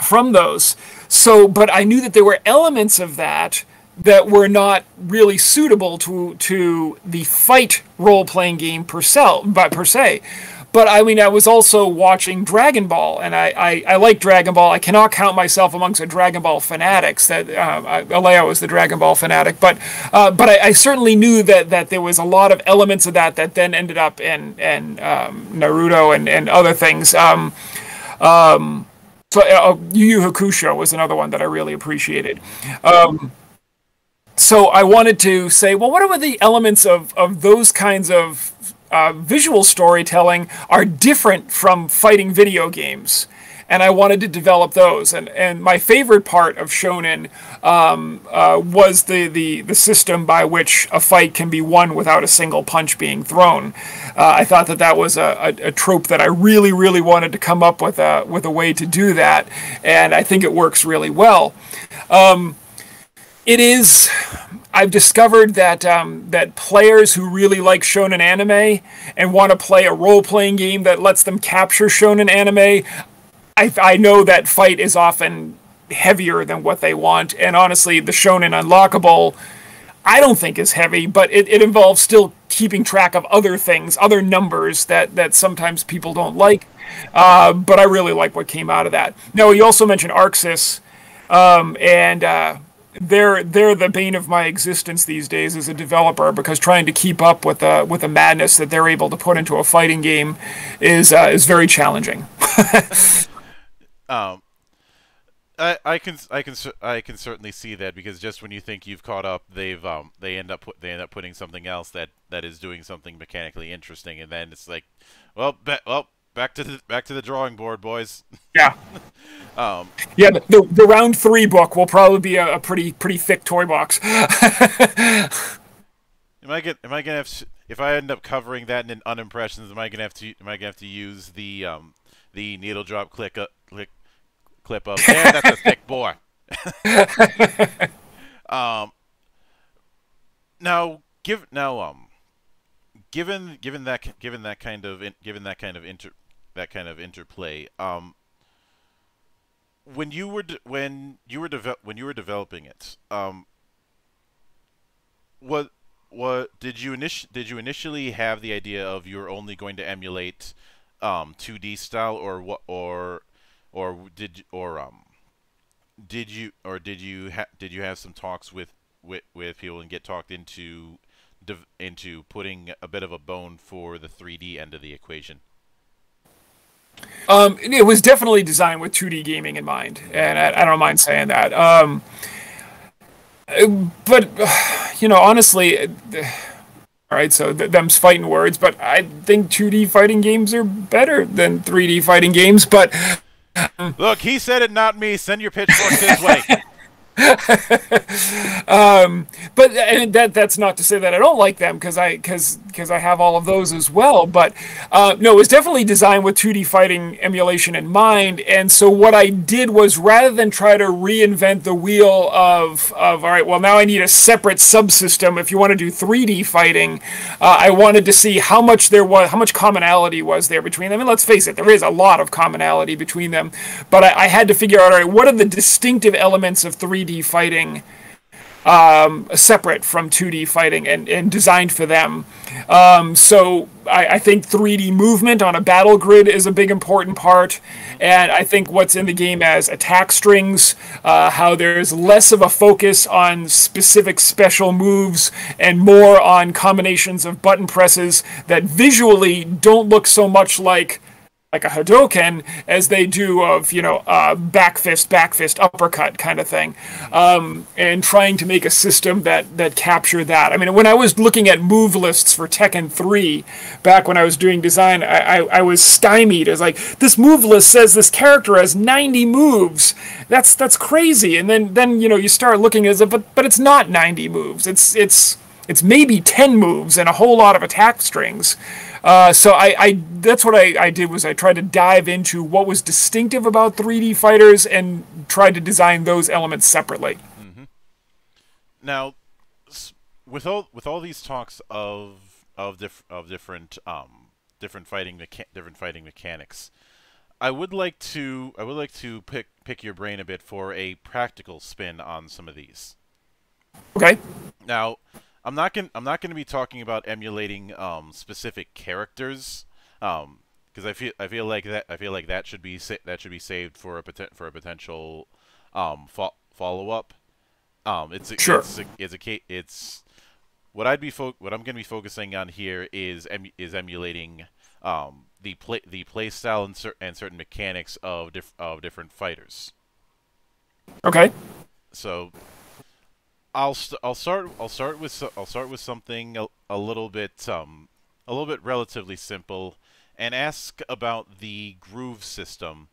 from those. So, but I knew that there were elements of that that were not really suitable to to the fight role playing game per se, but per se. But I mean, I was also watching Dragon Ball, and I, I, I like Dragon Ball. I cannot count myself amongst the Dragon Ball fanatics. That uh, was the Dragon Ball fanatic, but uh, but I, I, certainly knew that that there was a lot of elements of that that then ended up in in um, Naruto and and other things. Um, um, so uh, Yu Yu Hakusho was another one that I really appreciated. Um, so I wanted to say, well, what are the elements of, of those kinds of uh, visual storytelling are different from fighting video games? and I wanted to develop those. And and my favorite part of Shonen um, uh, was the, the the system by which a fight can be won without a single punch being thrown. Uh, I thought that that was a, a, a, trope that I really really wanted to come up with a with a way to do that, and I think it works really well. Um, it is I've discovered that um, that players who really like shonen anime and want to play a role playing game that lets them capture shonen anime, I, I know that fight is often heavier than what they want. And honestly, the shonen unlockable, I don't think is heavy, but it, it involves still keeping track of other things, other numbers that that sometimes people don't like. Uh, but I really like what came out of that. Now, you also mentioned Arc Sys, um, and uh, they're they're the bane of my existence these days as a developer because trying to keep up with the with the madness that they're able to put into a fighting game is uh, is very challenging. um, I, I can I can I can certainly see that because just when you think you've caught up, they've um they end up they end up putting something else that that is doing something mechanically interesting, and then it's like, well, be, well, back to the back to the drawing board, boys. Yeah. um, yeah, the, the round three book will probably be a, a pretty pretty thick toy box. am I get am I gonna have to, if I end up covering that in unimpressions? Am I gonna have to am I gonna have to use the um the needle drop click up click clip of yeah that's a thick boy. um. Now give now um given given that given that kind of given that kind of inter that kind of interplay. Um, when you were when you were when you were developing it, um, what what did you init did you initially have the idea of you're only going to emulate um, 2D style or what or or did or um did you or did you ha did you have some talks with with with people and get talked into into putting a bit of a bone for the 3D end of the equation? Um, it was definitely designed with 2D gaming in mind, and I, I don't mind saying that. Um, but you know, honestly, all right. So th- them's fighting words, but I think 2D fighting games are better than 3D fighting games. But look, he said it, not me. Send your pitchforks his way. um, but and that that's not to say that I don't like them because I because because I have all of those as well. But uh, no, it was definitely designed with 2D fighting emulation in mind. And so what I did was rather than try to reinvent the wheel of of all right, well now I need a separate subsystem if you want to do 3D fighting. Uh, I wanted to see how much there was, how much commonality was there between them. And let's face it, there is a lot of commonality between them. But I, I had to figure out all right, what are the distinctive elements of 3D 3D fighting um, separate from 2D fighting and, and designed for them. Um, so I, I, think 3D movement on a battle grid is a big important part. And I think what's in the game as attack strings, uh, how there's less of a focus on specific special moves and more on combinations of button presses that visually don't look so much like like a Hadoken as they do of you know uh, back fist, back fist, uppercut kind of thing, um, and trying to make a system that that capture that. I mean, when I was looking at move lists for Tekken 3 back when I was doing design, I, I, I was stymied. As like this move list says this character has 90 moves. That's that's crazy. And then then you know you start looking as it, but but it's not 90 moves. It's it's it's maybe 10 moves and a whole lot of attack strings. Uh, so I, I, that's what I, I did was I tried to dive into what was distinctive about 3D fighters and tried to design those elements separately. Mm-hmm. Now, with all with all these talks of of diff- of different um different fighting different fighting mechanics, I would like to I would like to pick pick your brain a bit for a practical spin on some of these. Okay. Now, I'm not gonna I'm not going to be talking about emulating um, specific characters because um, I feel I feel like that I feel like that should be that should be saved for a poten- for a potential um, fo- follow up. Um, it's a, sure. it's a, it's a it's what I'd be fo- what I'm going to be focusing on here is em- is emulating um, the play the play style and, cer- and certain mechanics of diff- of different fighters. Okay. So I'll st I'll start I'll start with I'll start with something a, a little bit um a little bit relatively simple and ask about the groove system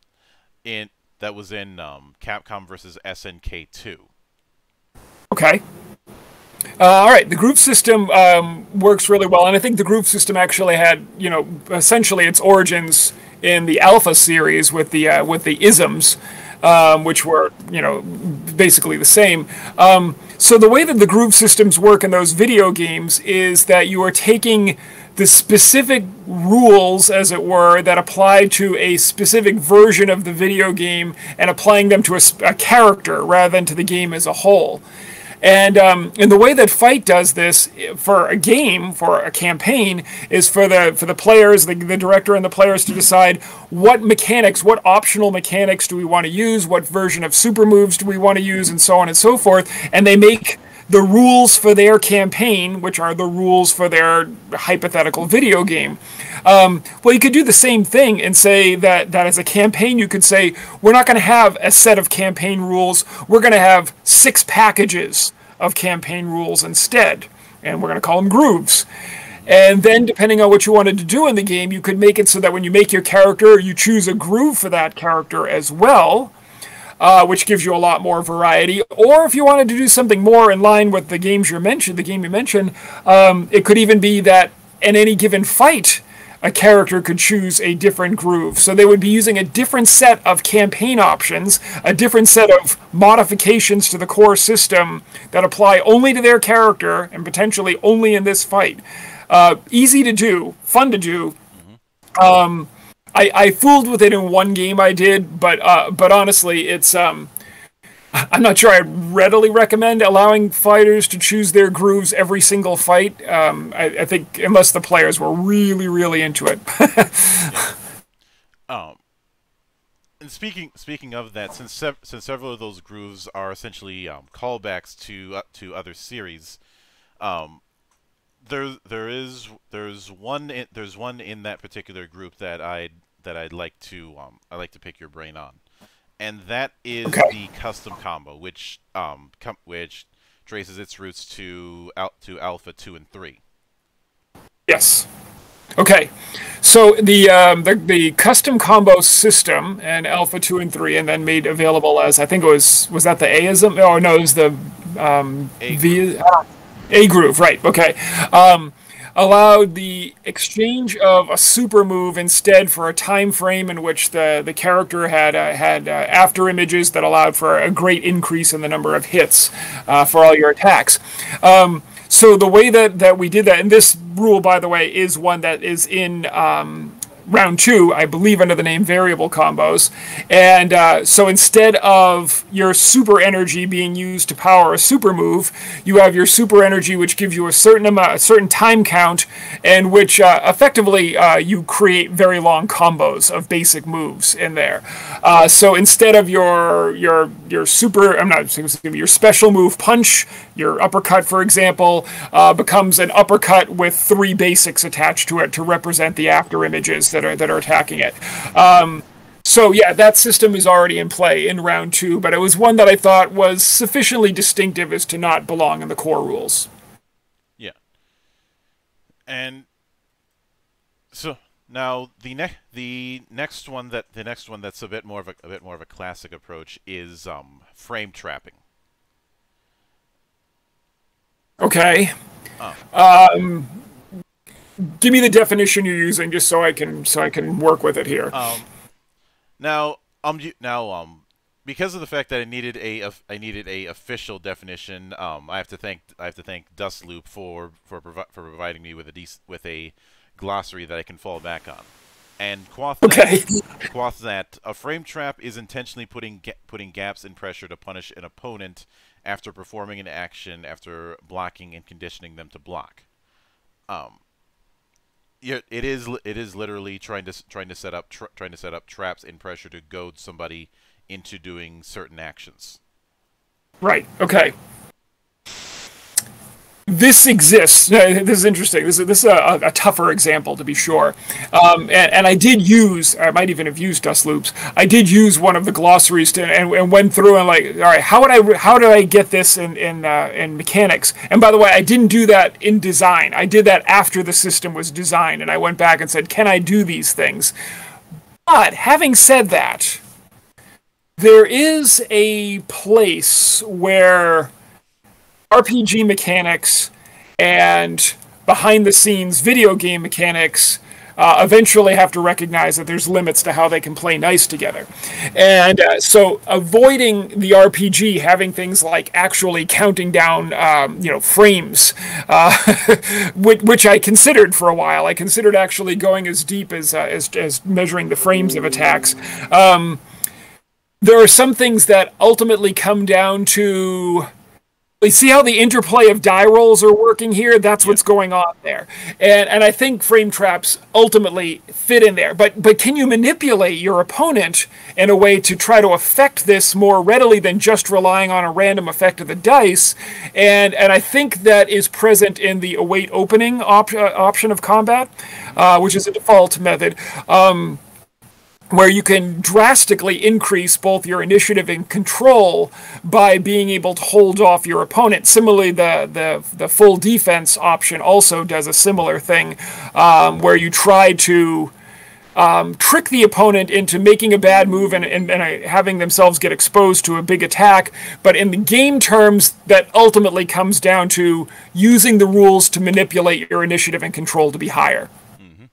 in that was in um, Capcom versus SNK two. Okay. Uh, all right, the groove system um, works really well, and I think the groove system actually had, you know, essentially its origins in the Alpha series with the uh, with the isms, um, which were, you know, basically the same. Um, so the way that the groove systems work in those video games is that you are taking the specific rules, as it were, that apply to a specific version of the video game and applying them to a, a character rather than to the game as a whole. And um, and the way that Fight does this for a game, for a campaign, is for the for the players, the, the director and the players to decide what mechanics, what optional mechanics do we want to use, what version of super moves do we want to use, and so on and so forth. And they make the rules for their campaign, which are the rules for their hypothetical video game. Um, well, you could do the same thing and say that, that as a campaign, you could say, we're not going to have a set of campaign rules. We're going to have six packages of campaign rules instead. And we're going to call them grooves. And then, depending on what you wanted to do in the game, you could make it so that when you make your character, you choose a groove for that character as well. Uh, which gives you a lot more variety. Or if you wanted to do something more in line with the games you mentioned, the game you mentioned, um, it could even be that in any given fight, a character could choose a different groove. So they would be using a different set of campaign options, a different set of modifications to the core system that apply only to their character and potentially only in this fight. Uh, easy to do, fun to do. Um, I, I fooled with it in one game I did, but uh, but honestly, it's um, I'm not sure I'd readily recommend allowing fighters to choose their grooves every single fight. Um, I, I, think unless the players were really, really into it. yeah. Um, and speaking speaking of that, since sev- since several of those grooves are essentially um, callbacks to uh, to other series, um, there there is there's one in, there's one in that particular group that I that I'd like to um, I like to pick your brain on and that is okay. the custom combo, which um com which traces its roots to out to Alpha two and three. Yes. Okay, so the, um, the the custom combo system and Alpha two and three, and then made available as I think it was was that the Aism? Oh no, it was the um, A v, A groove, right? Okay. Um, allowed the exchange of a super move instead for a time frame in which the, the character had uh, had uh, after images that allowed for a great increase in the number of hits uh, for all your attacks. Um, so the way that, that we did that, and this rule, by the way, is one that is in um, round two, I believe, under the name variable combos. And uh, so instead of your super energy being used to power a super move, you have your super energy, which gives you a certain amount, a certain time count, and which uh, effectively uh, you create very long combos of basic moves in there. Uh, so instead of your your your super, I'm not your special move punch, your uppercut, for example, uh, becomes an uppercut with three basics attached to it to represent the after images that are that are attacking it. Um, so yeah, that system is already in play in round two, but it was one that I thought was sufficiently distinctive as to not belong in the core rules. Yeah. And so now the next the next one that the next one that's a bit more of a, a bit more of a classic approach is um, frame trapping. Okay. Oh. Um, give me the definition you're using, just so I can so I can work with it here. Um, now, um, now, um, because of the fact that I needed a, I needed a official definition, um, I have to thank I have to thank Dustloop for for provi for providing me with a with a glossary that I can fall back on. And quoth okay. that, quoth that a frame trap is intentionally putting ga putting gaps in pressure to punish an opponent after performing an action after blocking and conditioning them to block. Um, yeah, it is it is literally trying to trying to set up trying to set up traps in pressure to goad somebody into doing certain actions. Right. Okay this exists. This is interesting. This is, this is a, a tougher example, to be sure. Um, and, and, I did use, I might even have used Dustloop's. I did use one of the glossaries to, and, and went through and like, all right, how would I, how did I get this in in, uh, in mechanics? And by the way, I didn't do that in design. I did that after the system was designed, and I went back and said, can I do these things? But having said that, there is a place where RPG mechanics and behind the scenes video game mechanics uh, eventually have to recognize that there's limits to how they can play nice together. And uh, so avoiding the RPG having things like actually counting down, um, you know, frames, uh, which, which, I considered for a while. I considered actually going as deep as, uh, as, as, measuring the frames of attacks. Um, there are some things that ultimately come down to see how the interplay of die rolls are working here? That's what's going on there. And and i think frame traps ultimately fit in there. But but can you manipulate your opponent in a way to try to affect this more readily than just relying on a random effect of the dice? And and i think that is present in the await opening op- uh, option of combat uh, which is a default method. Um, where you can drastically increase both your initiative and control by being able to hold off your opponent. Similarly, the the, the full defense option also does a similar thing, um, where you try to um, trick the opponent into making a bad move and, and, and uh, having themselves get exposed to a big attack. But in the game terms, that ultimately comes down to using the rules to manipulate your initiative and control to be higher. Mm-hmm.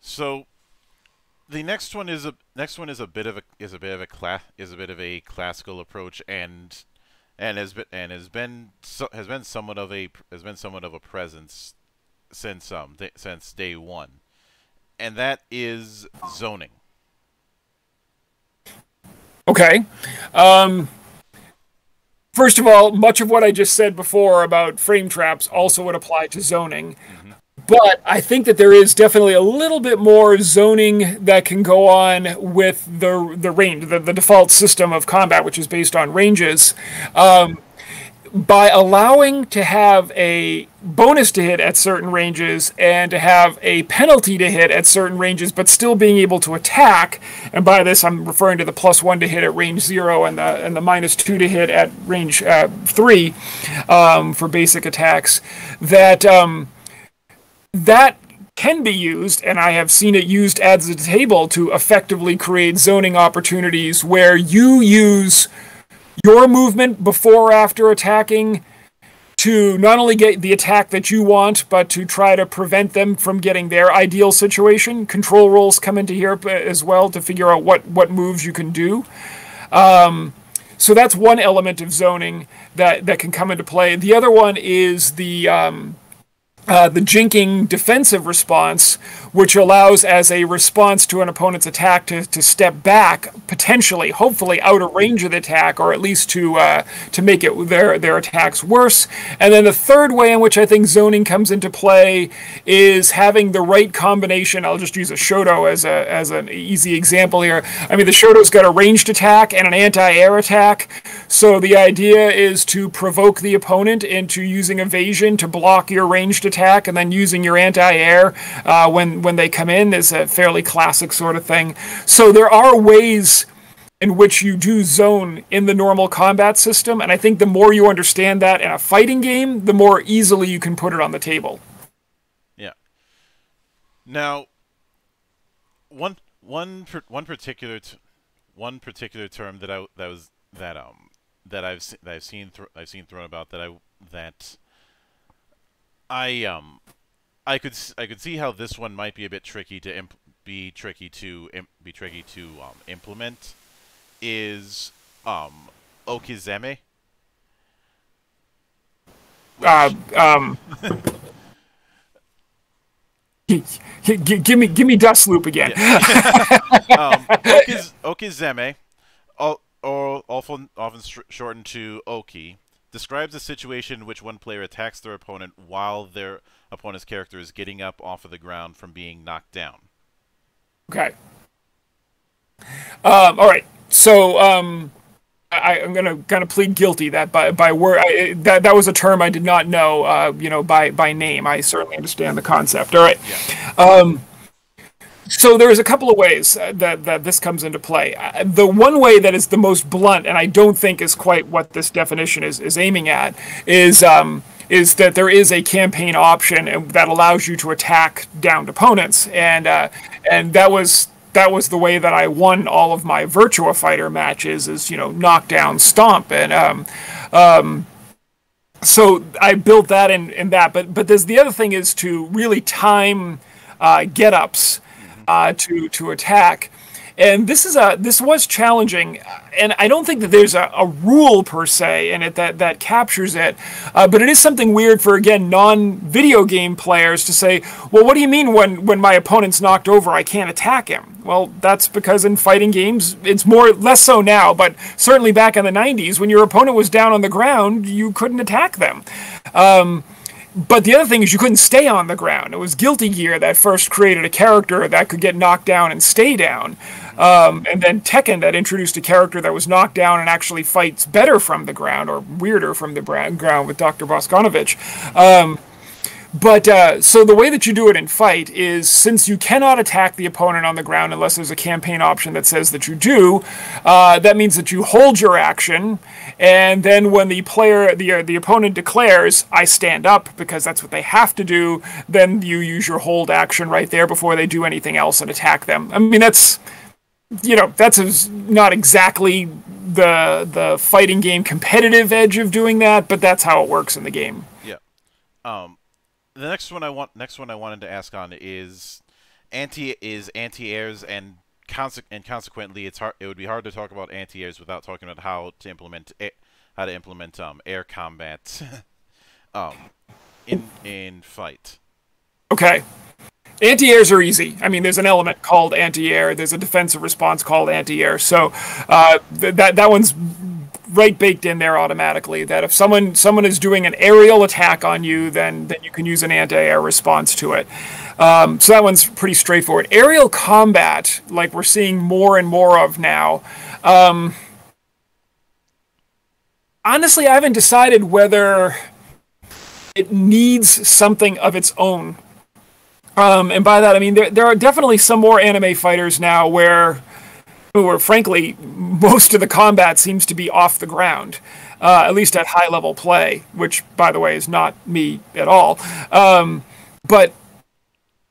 So the next one is a next one is a bit of a is a bit of a class is a bit of a classical approach and and has been and has been so, has been somewhat of a has been somewhat of a presence since um since day one, and that is zoning. Okay. Um, first of all, much of what I just said before about frame traps also would apply to zoning. Mm -hmm. But I think that there is definitely a little bit more zoning that can go on with the the range, the, the default system of combat, which is based on ranges. Um, by allowing to have a bonus to hit at certain ranges and to have a penalty to hit at certain ranges, but still being able to attack. And by this, I'm referring to the plus one to hit at range zero and the and the minus two to hit at range uh, three um, for basic attacks. That um, that can be used, and I have seen it used as a table to effectively create zoning opportunities where you use your movement before or after attacking to not only get the attack that you want, but to try to prevent them from getting their ideal situation. Control rolls come into here as well to figure out what, what moves you can do. Um, so that's one element of zoning that, that can come into play. The other one is the um, uh, the jinking defensive response, which allows as a response to an opponent's attack to, to step back, potentially, hopefully out of range of the attack, or at least to uh, to make it their their attacks worse. And then the third way in which I think zoning comes into play is having the right combination. I'll just use a Shoto as a as an easy example here. I mean, the Shoto's got a ranged attack and an anti-air attack, so the idea is to provoke the opponent into using evasion to block your ranged attack, and then using your anti-air uh, when when they come in is a fairly classic sort of thing. So there are ways in which you do zone in the normal combat system, and I think the more you understand that in a fighting game, the more easily you can put it on the table. Yeah. Now, one one one particular one particular term that I that was that um that I've that I've seen I've seen thrown about that I that I um I could I could see how this one might be a bit tricky to be tricky to be tricky to um, implement is um Okizeme. Uh, um, give me give me Dustloop again. um, Okiz, Okizeme, or often often shortened to Oki, describes a situation in which one player attacks their opponent while their opponent's character is getting up off of the ground from being knocked down. Okay. Um, all right. So um, I, am going to kind of plead guilty that by by word I, that that was a term I did not know. Uh, you know, by by name. I certainly understand the concept. All right. Yeah. Um, so there's a couple of ways uh, that, that this comes into play. Uh, the one way that is the most blunt, and I don't think is quite what this definition is, is aiming at, is um, is that there is a campaign option that allows you to attack downed opponents, and uh, and that was that was the way that I won all of my Virtua Fighter matches is you know knockdown, stomp, and um, um, so I built that in, in that. But but the other thing is to really time uh, get ups uh, to to attack. And this is a this was challenging and i don't think that there's a, a rule per se in it that that captures it uh, but it is something weird for again non-video game players to say well what do you mean when when my opponent's knocked over i can't attack him? Well that's because in fighting games it's more less so now but certainly back in the 90s when your opponent was down on the ground you couldn't attack them. Um, but the other thing is you couldn't stay on the ground. It was Guilty Gear that first created a character that could get knocked down and stay down. Um, and then Tekken that introduced a character that was knocked down and actually fights better from the ground or weirder from the ground with Dr. Bosconovitch. Um, but uh, so the way that you do it in fight is since you cannot attack the opponent on the ground unless there's a campaign option that says that you do, uh, that means that you hold your action, and then when the player, the uh, the opponent declares, "I stand up," because that's what they have to do, then you use your hold action right there before they do anything else and attack them. I mean that's you know that's not exactly the the fighting game competitive edge of doing that, but that's how it works in the game. Yeah. Um, the next one I want next one I wanted to ask on is anti is anti-airs and conse- and consequently it's hard it would be hard to talk about anti-airs without talking about how to implement how to implement um air combat um in in fight. Okay. Anti-airs are easy. I mean, there's an element called anti-air. There's a defensive response called anti-air. So uh, th- that that one's right baked in there automatically that if someone someone is doing an aerial attack on you, then then you can use an anti-air response to it. Um, so that one's pretty straightforward. Aerial combat, like we're seeing more and more of now. Um, honestly, I haven't decided whether it needs something of its own. Um, and by that I mean there there are definitely some more anime fighters now where where frankly most of the combat seems to be off the ground, uh, at least at high level play, which by the way is not me at all. Um, but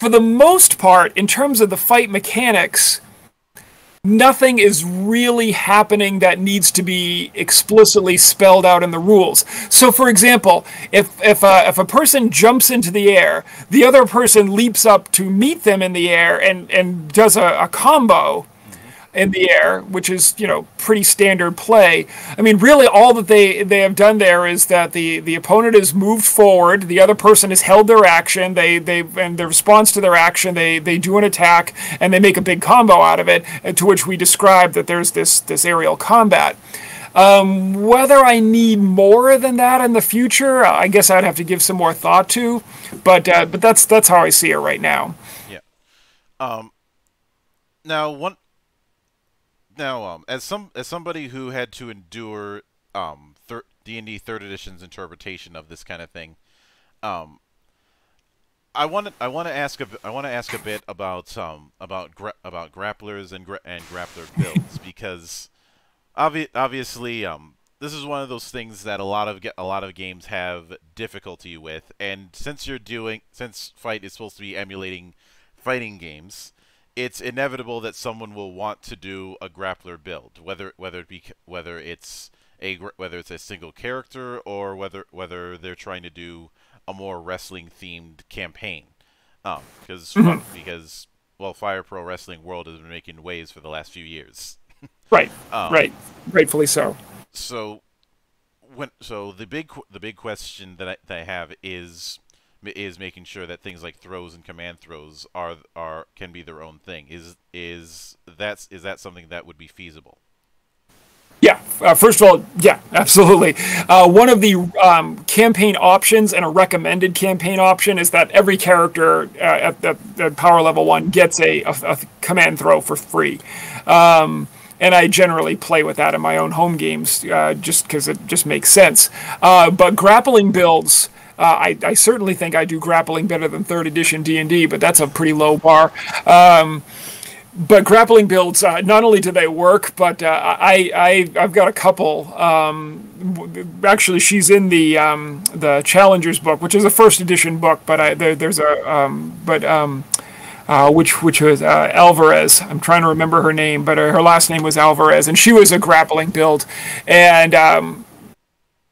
for the most part, in terms of the fight mechanics, nothing is really happening that needs to be explicitly spelled out in the rules. So, for example, if if a, if a person jumps into the air, the other person leaps up to meet them in the air and and does a, a combo in the air, which is you know pretty standard play. I mean, really, all that they they have done there is that the the opponent has moved forward, the other person has held their action, they they and the response to their action, they they do an attack and they make a big combo out of it. To which we describe that there's this this aerial combat. Um, whether I need more than that in the future, I guess I'd have to give some more thought to. But uh, but that's that's how I see it right now. Yeah. Um. Now one now, um, as some as somebody who had to endure um D and D third edition's interpretation of this kind of thing, um, I want to I want to ask a I want to ask a bit about um about gra about grapplers and gra and grappler builds because obvi obviously um this is one of those things that a lot of a lot of games have difficulty with and since you're doing since fight is supposed to be emulating fighting games it's inevitable that someone will want to do a grappler build, whether whether it be whether it's a whether it's a single character or whether whether they're trying to do a more wrestling themed campaign. Um, because because well, Fire Pro Wrestling World has been making waves for the last few years. right. Um, right. Rightfully so. So when so the big the big question that I, that I have is is making sure that things like throws and command throws are are can be their own thing. Is is that's is that something that would be feasible? Yeah, uh, first of all, yeah, absolutely. Uh, one of the um, campaign options and a recommended campaign option is that every character uh, at, the, power level one gets a, a, a command throw for free. Um, and I generally play with that in my own home games uh, just because it just makes sense. Uh, but grappling builds uh, I, I, certainly think I do grappling better than third edition D&D, but that's a pretty low bar. Um, but grappling builds, uh, not only do they work, but uh, I, I, I've got a couple. Um, actually, she's in the um, the Challengers book, which is a first edition book, but I, there, there's a um, but um, uh, which which was uh, Alvarez. I'm trying to remember her name, but her last name was Alvarez, and she was a grappling build, and um,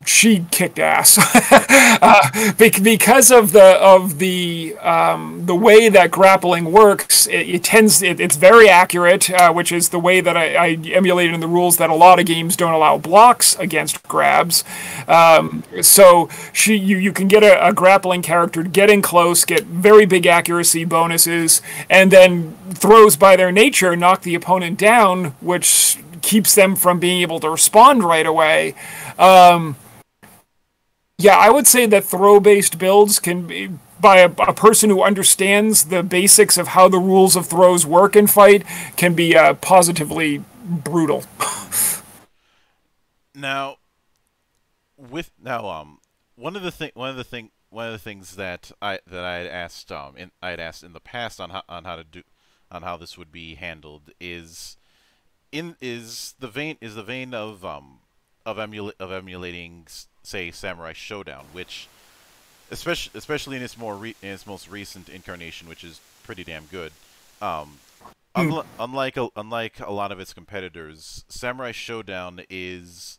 she kicked ass uh, because of the of the um, the way that grappling works. It, it tends it, it's very accurate, uh, which is the way that I, I, emulated in the rules that a lot of games don't allow blocks against grabs. Um, so she you you can get a, a grappling character get in close, get very big accuracy bonuses, and then throws by their nature knock the opponent down, which keeps them from being able to respond right away. Um, yeah, I would say that throw based builds can be by a, a, person who understands the basics of how the rules of throws work in fight can be uh, positively brutal. now, with now, um, one of the thing, one of the thing, one of the things that I that I had asked, um, in, I had asked in the past on how on how to do, on how this would be handled is, in is the vein is the vein of um of emula of emulating say Samurai Shodown, which especially especially in its more in its most recent incarnation, which is pretty damn good. Um, unli unlike a, unlike a lot of its competitors, Samurai Shodown is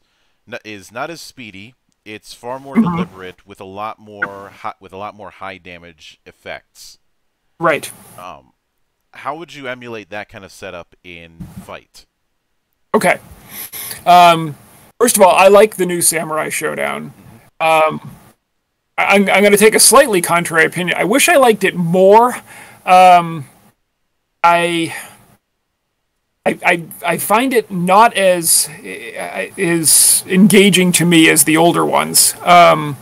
is not as speedy. It's far more mm-hmm. deliberate with a lot more with a lot more high damage effects. Right. Um, how would you emulate that kind of setup in fight? Okay. Um, First of all, I like the new Samurai Shodown. Um, I'm, I'm going to take a slightly contrary opinion. I wish I liked it more. Um, I, I, I, I find it not as is engaging to me as the older ones. Um,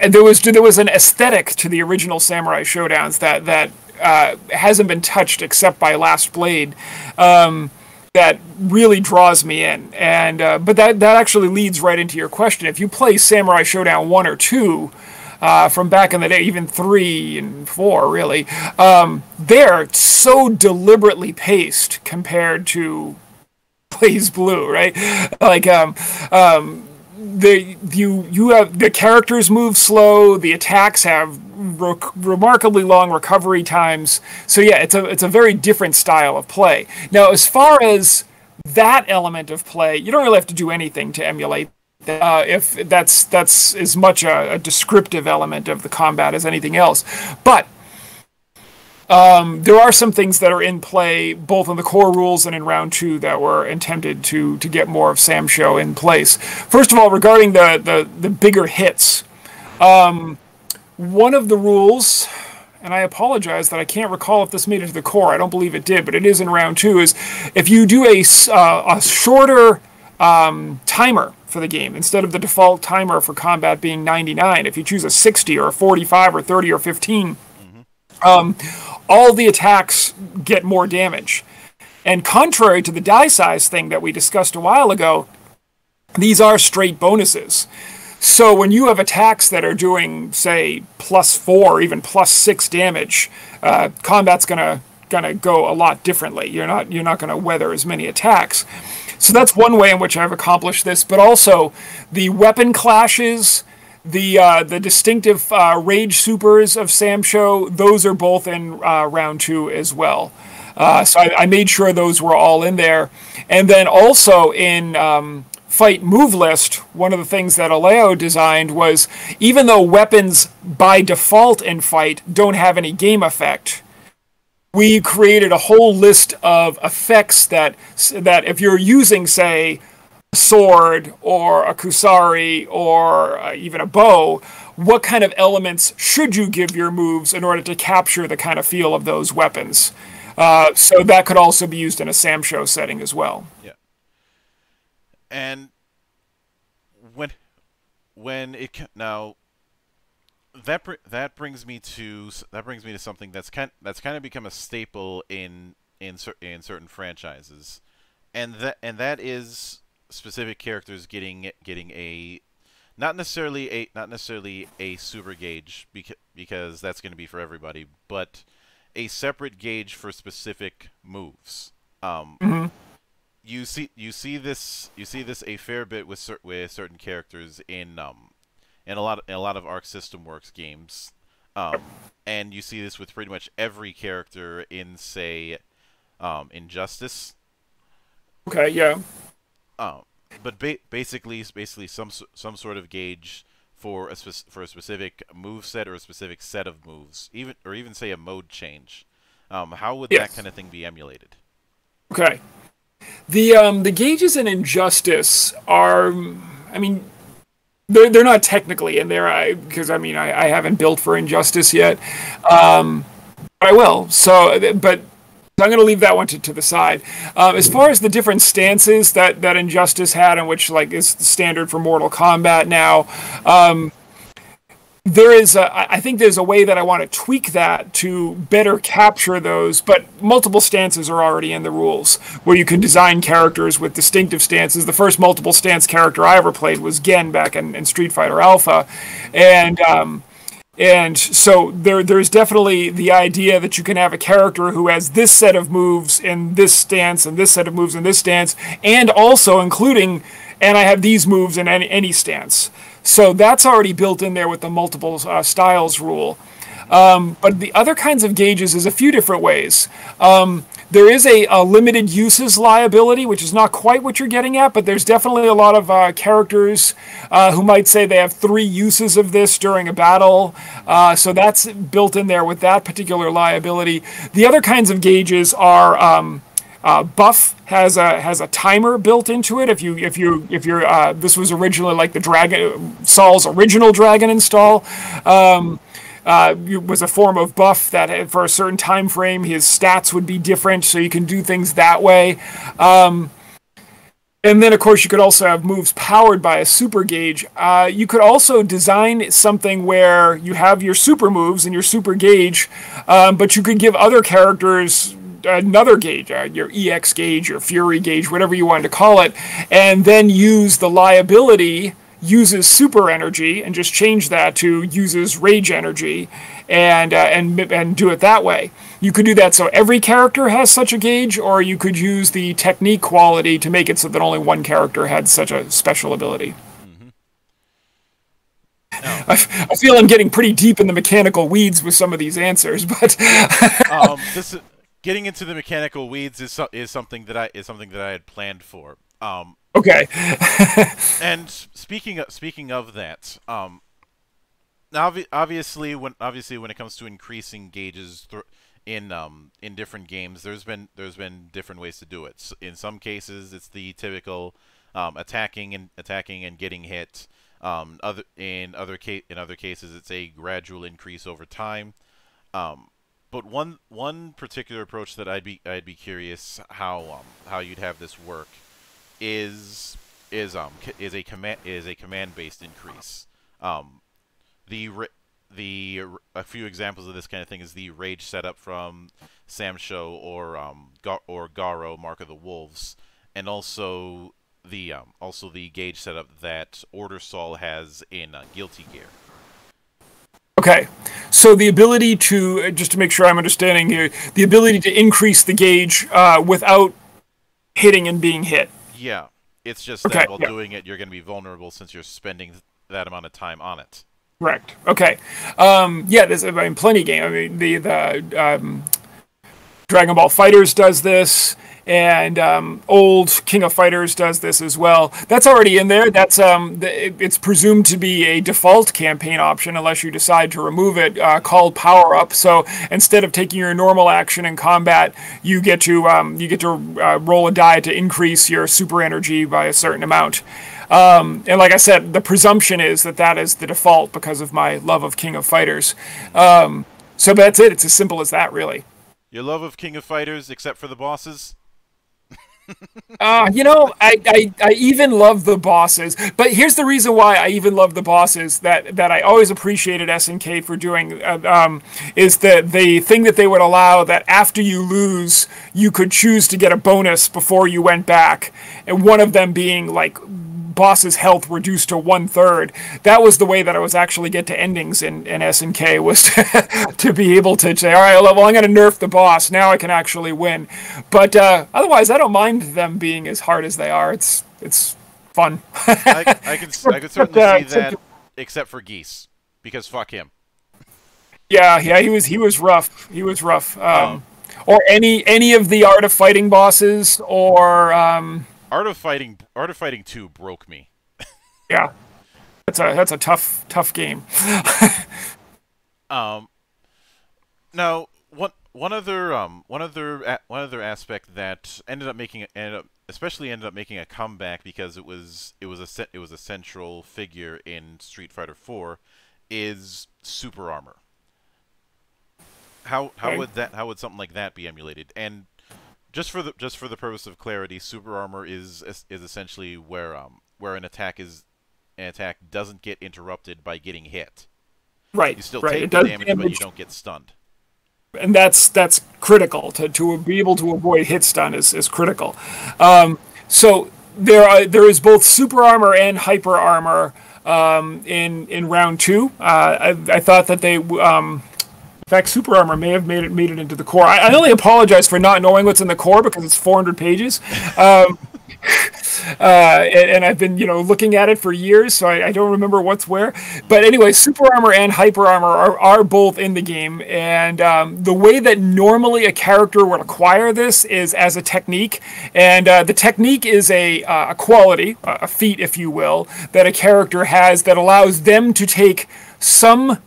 and there was there was an aesthetic to the original Samurai Shodowns that that uh, hasn't been touched except by Last Blade. Um, that really draws me in. And uh, but that that actually leads right into your question. If you play Samurai Shodown one or two. Uh, from back in the day, even three and four, really, um, they're so deliberately paced compared to BlazBlue, right? Like, um, um, the you you have the characters move slow, the attacks have re- remarkably long recovery times. So yeah, it's a it's a very different style of play. Now, as far as that element of play, you don't really have to do anything to emulate that. Uh, if that's that's as much a, a descriptive element of the combat as anything else, but um, there are some things that are in play both in the core rules and in round two that were intended to to get more of Sam Show in place. First of all, regarding the the, the bigger hits, um, one of the rules, and I apologize that I can't recall if this made it to the core. I don't believe it did, but it is in round two. Is if you do a uh, a shorter um, timer for the game instead of the default timer for combat being 99, if you choose a 60 or a 45 or 30 or 15. Mm-hmm. Um, all the attacks get more damage. And contrary to the die size thing that we discussed a while ago, these are straight bonuses. So when you have attacks that are doing, say, plus four, even plus six damage, uh, combat's gonna gonna go a lot differently. You're not you're not gonna weather as many attacks. So that's one way in which I've accomplished this. But also, the weapon clashes the uh, the distinctive uh, rage supers of Sam Show, those are both in uh, round two as well. Uh, so I, I, made sure those were all in there, and then also in um, fight move list, one of the things that Aleo designed was even though weapons by default in fight don't have any game effect, we created a whole list of effects that that if you're using say sword or a kusari or uh, even a bow, what kind of elements should you give your moves in order to capture the kind of feel of those weapons? Uh, so that could also be used in a Sam show setting as well. Yeah. And when when it now that that brings me to that brings me to something that's kind that's kind of become a staple in in in certain franchises, and that and that is specific characters getting getting a not necessarily a not necessarily a super gauge because because that's going to be for everybody, but a separate gauge for specific moves. Um, mm-hmm. You see you see this you see this a fair bit with cer- with certain characters in um in a lot of, in a lot of Arc System Works games. Um, and you see this with pretty much every character in, say, um, Injustice. Okay, yeah. Um, but ba- basically, basically some some sort of gauge for a for a specific move set or a specific set of moves, even or even say a mode change. Um, how would Yes. that kind of thing be emulated? Okay. The um the gauges in Injustice are, I mean, they're they're not technically in there. I because I mean I, I haven't built for Injustice yet. Um, but I will. So, but I'm going to leave that one to, to the side. Um, as far as the different stances that that Injustice had, and which like is the standard for Mortal Kombat now, um, there is a, I think there's a way that I want to tweak that to better capture those, but multiple stances are already in the rules where you can design characters with distinctive stances. The first multiple stance character I ever played was Gen back in, in Street Fighter Alpha, and um, and so there there's definitely the idea that you can have a character who has this set of moves in this stance and this set of moves in this stance, and also including and I have these moves in any, any stance. So that's already built in there with the multiple uh, styles rule. Um, but the other kinds of gauges is a few different ways. Um, there is a, a limited uses liability, which is not quite what you're getting at, but there's definitely a lot of uh, characters uh, who might say they have three uses of this during a battle. Uh, so that's built in there with that particular liability. The other kinds of gauges are. Um, uh, Buff has a has a timer built into it. If you if you if you're uh, this was originally like the dragon Sol's original dragon install. Um, uh, was a form of buff that for a certain time frame his stats would be different, so you can do things that way. Um, and then, of course, you could also have moves powered by a super gauge. Uh, you could also design something where you have your super moves and your super gauge, um, but you could give other characters another gauge, uh, your EX gauge, your Fury gauge, whatever you wanted to call it, and then use the liability uses super energy and just change that to uses rage energy and uh, and and do it that way. You could do that so every character has such a gauge, or you could use the technique quality to make it so that only one character had such a special ability. I, f- I feel I'm getting pretty deep in the mechanical weeds with some of these answers, but um, this is, getting into the mechanical weeds is is something that I is something that I had planned for. Um, okay. and speaking of, speaking of that, um, obviously when obviously when it comes to increasing gauges thr in um in different games, there's been there's been different ways to do it. S in some cases, it's the typical um, attacking and attacking and getting hit. Um, other in other ca- in other cases, it's a gradual increase over time. Um, but one one particular approach that I'd be I'd be curious how um, how you'd have this work is is um is a command is a command based increase. Um, the the a few examples of this kind of thing is the rage setup from Sam Show or um Ga- or Garou Mark of the Wolves, and also the um also the gauge setup that Order-Sol has in uh, Guilty Gear. Okay, so the ability to uh, just to make sure I'm understanding here, the ability to increase the gauge uh, without hitting and being hit. Yeah, it's just Okay, that while yeah. doing it, you're going to be vulnerable since you're spending that amount of time on it. Correct. Okay. Um, yeah, there's I mean, plenty game. I mean, the the um, Dragon Ball FighterZ does this, and um, old King of Fighters does this as well. That's already in there. That's um, it's presumed to be a default campaign option unless you decide to remove it, uh, called Power Up. So instead of taking your normal action in combat, you get to um, you get to uh, roll a die to increase your super energy by a certain amount. Um, and like I said, the presumption is that that is the default because of my love of King of Fighters. Um, so that's it. It's as simple as that, really. Your love of King of Fighters, except for the bosses. Uh, you know, I, I, I even love the bosses, but here's the reason why I even love the bosses that, that I always appreciated SNK for doing uh, um, is that the thing that they would allow that after you lose, you could choose to get a bonus before you went back, and one of them being like boss's health reduced to one third. That was the way that I was actually get to endings in, in SNK was to, to be able to say, all right, well, I'm going to nerf the boss. Now I can actually win. But uh, otherwise, I don't mind them being as hard as they are. It's it's fun. I, I can I can certainly uh, see that, except for Geese, because fuck him. Yeah, yeah, he was he was rough. He was rough. Um, or any any of the Art of Fighting bosses, or um, Art of Fighting. Art of Fighting Two broke me. yeah, that's a that's a tough tough game. Um, now one one other um one other one other aspect that ended up making ended up especially ended up making a comeback because it was it was a it was a central figure in Street Fighter 4 is super armor. How how Okay. would that how would something like that be emulated? And just for the just for the purpose of clarity, super armor is is essentially where um where an attack is an attack doesn't get interrupted by getting hit. right, You still right. take It the does damage, but you don't get stunned. and that's that's critical to to be able to avoid hit stun is is critical. Um, so there are there is both super armor and hyper armor um, in in round two. Uh, I, I thought that they. Um, in fact, Super Armor may have made it made it into the core. I, I only apologize for not knowing what's in the core because it's 400 pages, um, uh, and, and I've been you know looking at it for years, so I, I don't remember what's where. But anyway, Super Armor and Hyper Armor are, are both in the game, and um, the way that normally a character would acquire this is as a technique, and uh, the technique is a uh, a quality, a feat, if you will, that a character has that allows them to take some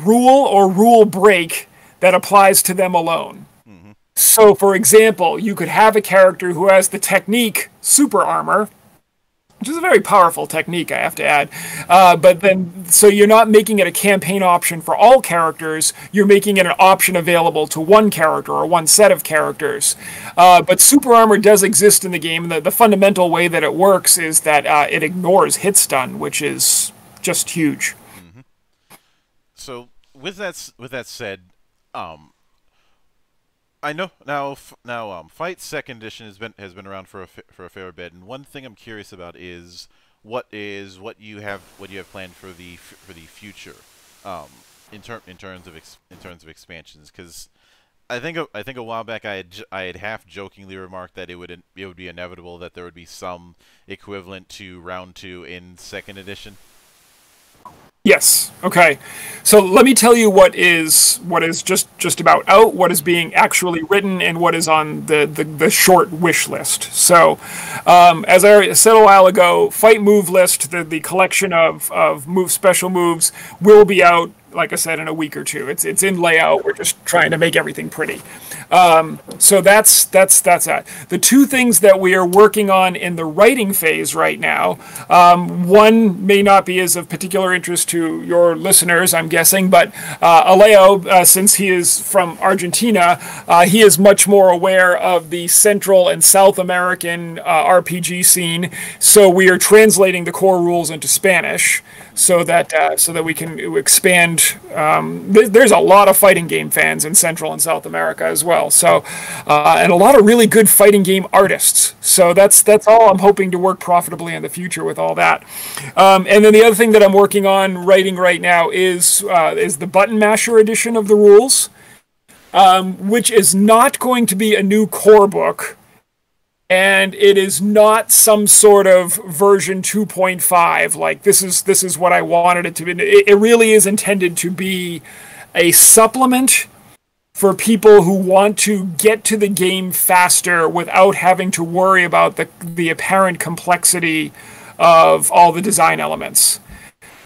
rule or rule break that applies to them alone. So, for example, you could have a character who has the technique super armor, which is a very powerful technique, I have to add. Uh, but then, so you're not making it a campaign option for all characters, you're making it an option available to one character or one set of characters. Uh, but super armor does exist in the game. The, the fundamental way that it works is that uh, it ignores hit stun, which is just huge. With that with that said, um, I know now now um, Fight Second Edition has been has been around for a for a fair bit, and one thing I'm curious about is what is what you have what you have planned for the for the future, um, in term in terms of in terms of expansions, because. I think I think a while back I had I had half jokingly remarked that it would it would be inevitable that there would be some equivalent to round two in second edition. Yes. Okay. So let me tell you what is what is just just about out, what is being actually written, and what is on the the, the short wish list. So, um, as I said a while ago, fight move list, the the collection of of move special moves will be out. Like I said, in a week or two, it's it's in layout. We're just trying to make everything pretty. Um, so that's that's that's that. The two things that we are working on in the writing phase right now. Um, one may not be as of particular interest to your listeners, I'm guessing, but uh, Aleo, uh, since he is from Argentina, uh, he is much more aware of the Central and South American uh, RPG scene. So we are translating the core rules into Spanish so that uh, so that we can expand. Um, th- there's a lot of fighting game fans in Central and South America as well. So uh, and a lot of really good fighting game artists. So that's that's all I'm hoping to work profitably in the future with all that. Um, and then the other thing that I'm working on writing right now is uh, is the button masher edition of the rules, um, which is not going to be a new core book and it is not some sort of version 2.5 like this is this is what i wanted it to be. It, it really is intended to be a supplement for people who want to get to the game faster without having to worry about the the apparent complexity of all the design elements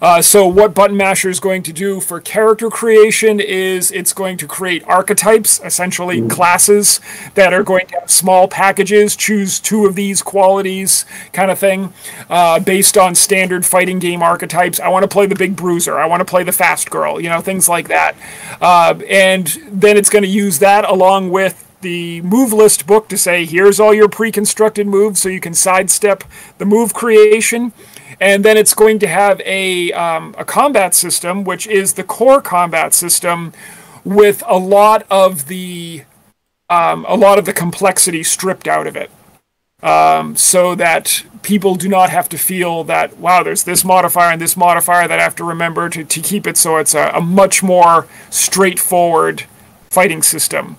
uh, so what Button Masher is going to do for character creation is it's going to create archetypes, essentially classes that are going to have small packages. Choose two of these qualities, kind of thing, uh, based on standard fighting game archetypes. I want to play the big bruiser. I want to play the fast girl. You know, things like that. Uh, and then it's going to use that along with the move list book to say here's all your pre-constructed moves so you can sidestep the move creation and then it's going to have a, um, a combat system which is the core combat system with a lot of the um, a lot of the complexity stripped out of it. Um, so that people do not have to feel that wow there's this modifier and this modifier that I have to remember to, to keep it. So it's a, a much more straightforward fighting system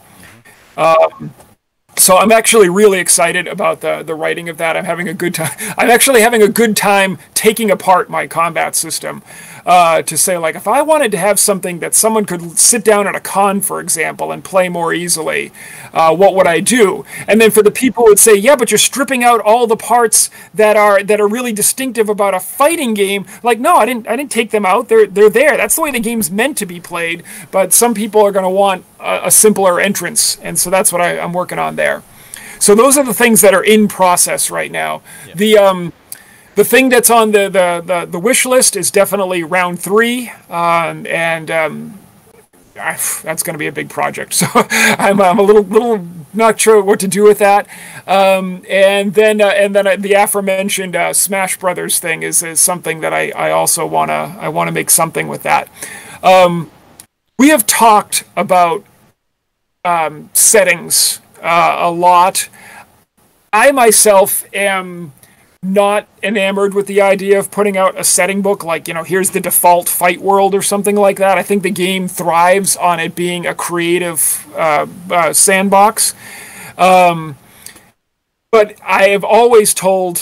so I'm actually really excited about the the writing of that. I'm having a good time. I'm actually having a good time taking apart my combat system. Uh, to say like if I wanted to have something that someone could sit down at a con, for example, and play more easily, uh, what would I do? And then for the people who would say, yeah, but you're stripping out all the parts that are that are really distinctive about a fighting game. Like, no, I didn't I didn't take them out. They're they're there. That's the way the game's meant to be played. But some people are going to want a, a, simpler entrance, and so that's what I, I'm working on there. So those are the things that are in process right now. Yeah. The um, the thing that's on the, the, the, the, wish list is definitely round three, um, and um, I, that's going to be a big project. So I'm, I'm a little little not sure what to do with that. Um, and then uh, and then uh, the aforementioned uh, Smash Brothers thing is, is something that I, I also wanna I wanna make something with that. Um, we have talked about um, settings uh, a lot. I myself am not enamored with the idea of putting out a setting book like, you know, here's the default fight world or something like that. I think the game thrives on it being a creative uh, uh, sandbox. Um, but I have always told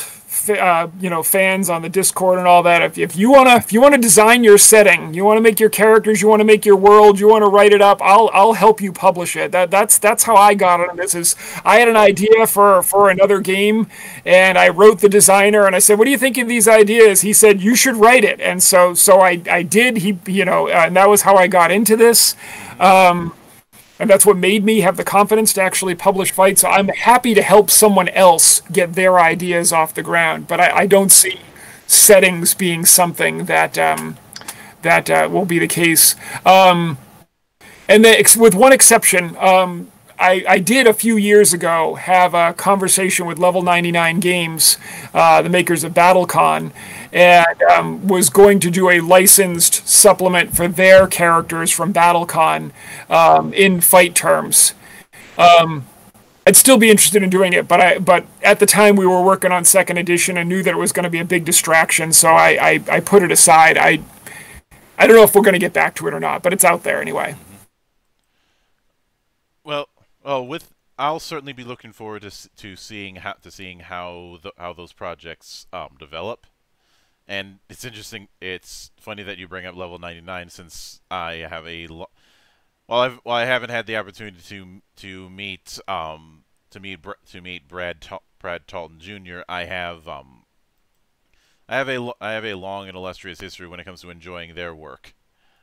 uh, you know fans on the Discord and all that. If, if you wanna if you wanna design your setting, you wanna make your characters, you wanna make your world, you wanna write it up, I'll I'll help you publish it. That that's that's how I got on this. Is I had an idea for for another game, and I wrote the designer, and I said, "What do you think of these ideas?" He said, "You should write it," and so so I I did. He you know, and that was how I got into this. Um, and that's what made me have the confidence to actually publish fights. So I'm happy to help someone else get their ideas off the ground, but I, I don't see settings being something that um, that uh, will be the case. Um, and then, with one exception, um, I, I, did a few years ago have a conversation with Level 99 Games, uh, the makers of BattleCon, and um, was going to do a licensed supplement for their characters from BattleCon um, in fight terms. Um, I'd still be interested in doing it, but I but at the time we were working on second edition and knew that it was going to be a big distraction, so I, I, I put it aside. I I don't know if we're going to get back to it or not, but it's out there anyway. Well, oh, with I'll certainly be looking forward to to seeing how to seeing how the, how those projects um, develop. And it's interesting. It's funny that you bring up level 99 since I have a well, I've well, I haven't had the opportunity to to meet um to meet to meet Brad Brad Talton Jr. I have um I have a I have a long and illustrious history when it comes to enjoying their work.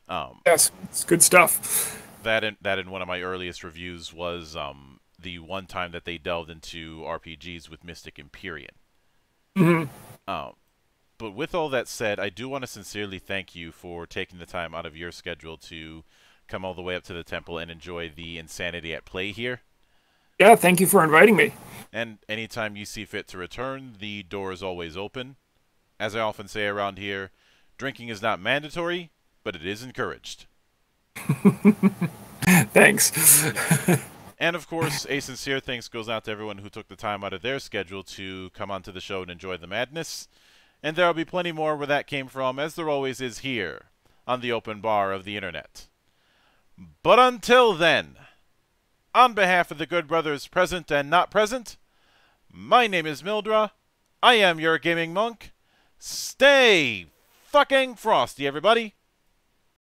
Um, yes, it's good stuff. That in, that in one of my earliest reviews was um the one time that they delved into RPGs with Mystic Empyrean. Mm-hmm. Um, but with all that said, I do want to sincerely thank you for taking the time out of your schedule to come all the way up to the temple and enjoy the insanity at play here. Yeah, thank you for inviting me. And anytime you see fit to return, the door is always open. As I often say around here, drinking is not mandatory, but it is encouraged. Thanks. and of course, a sincere thanks goes out to everyone who took the time out of their schedule to come onto the show and enjoy the madness. And there'll be plenty more where that came from, as there always is here on the open bar of the internet. But until then, on behalf of the good brothers present and not present, my name is Mildra. I am your gaming monk. Stay fucking frosty, everybody.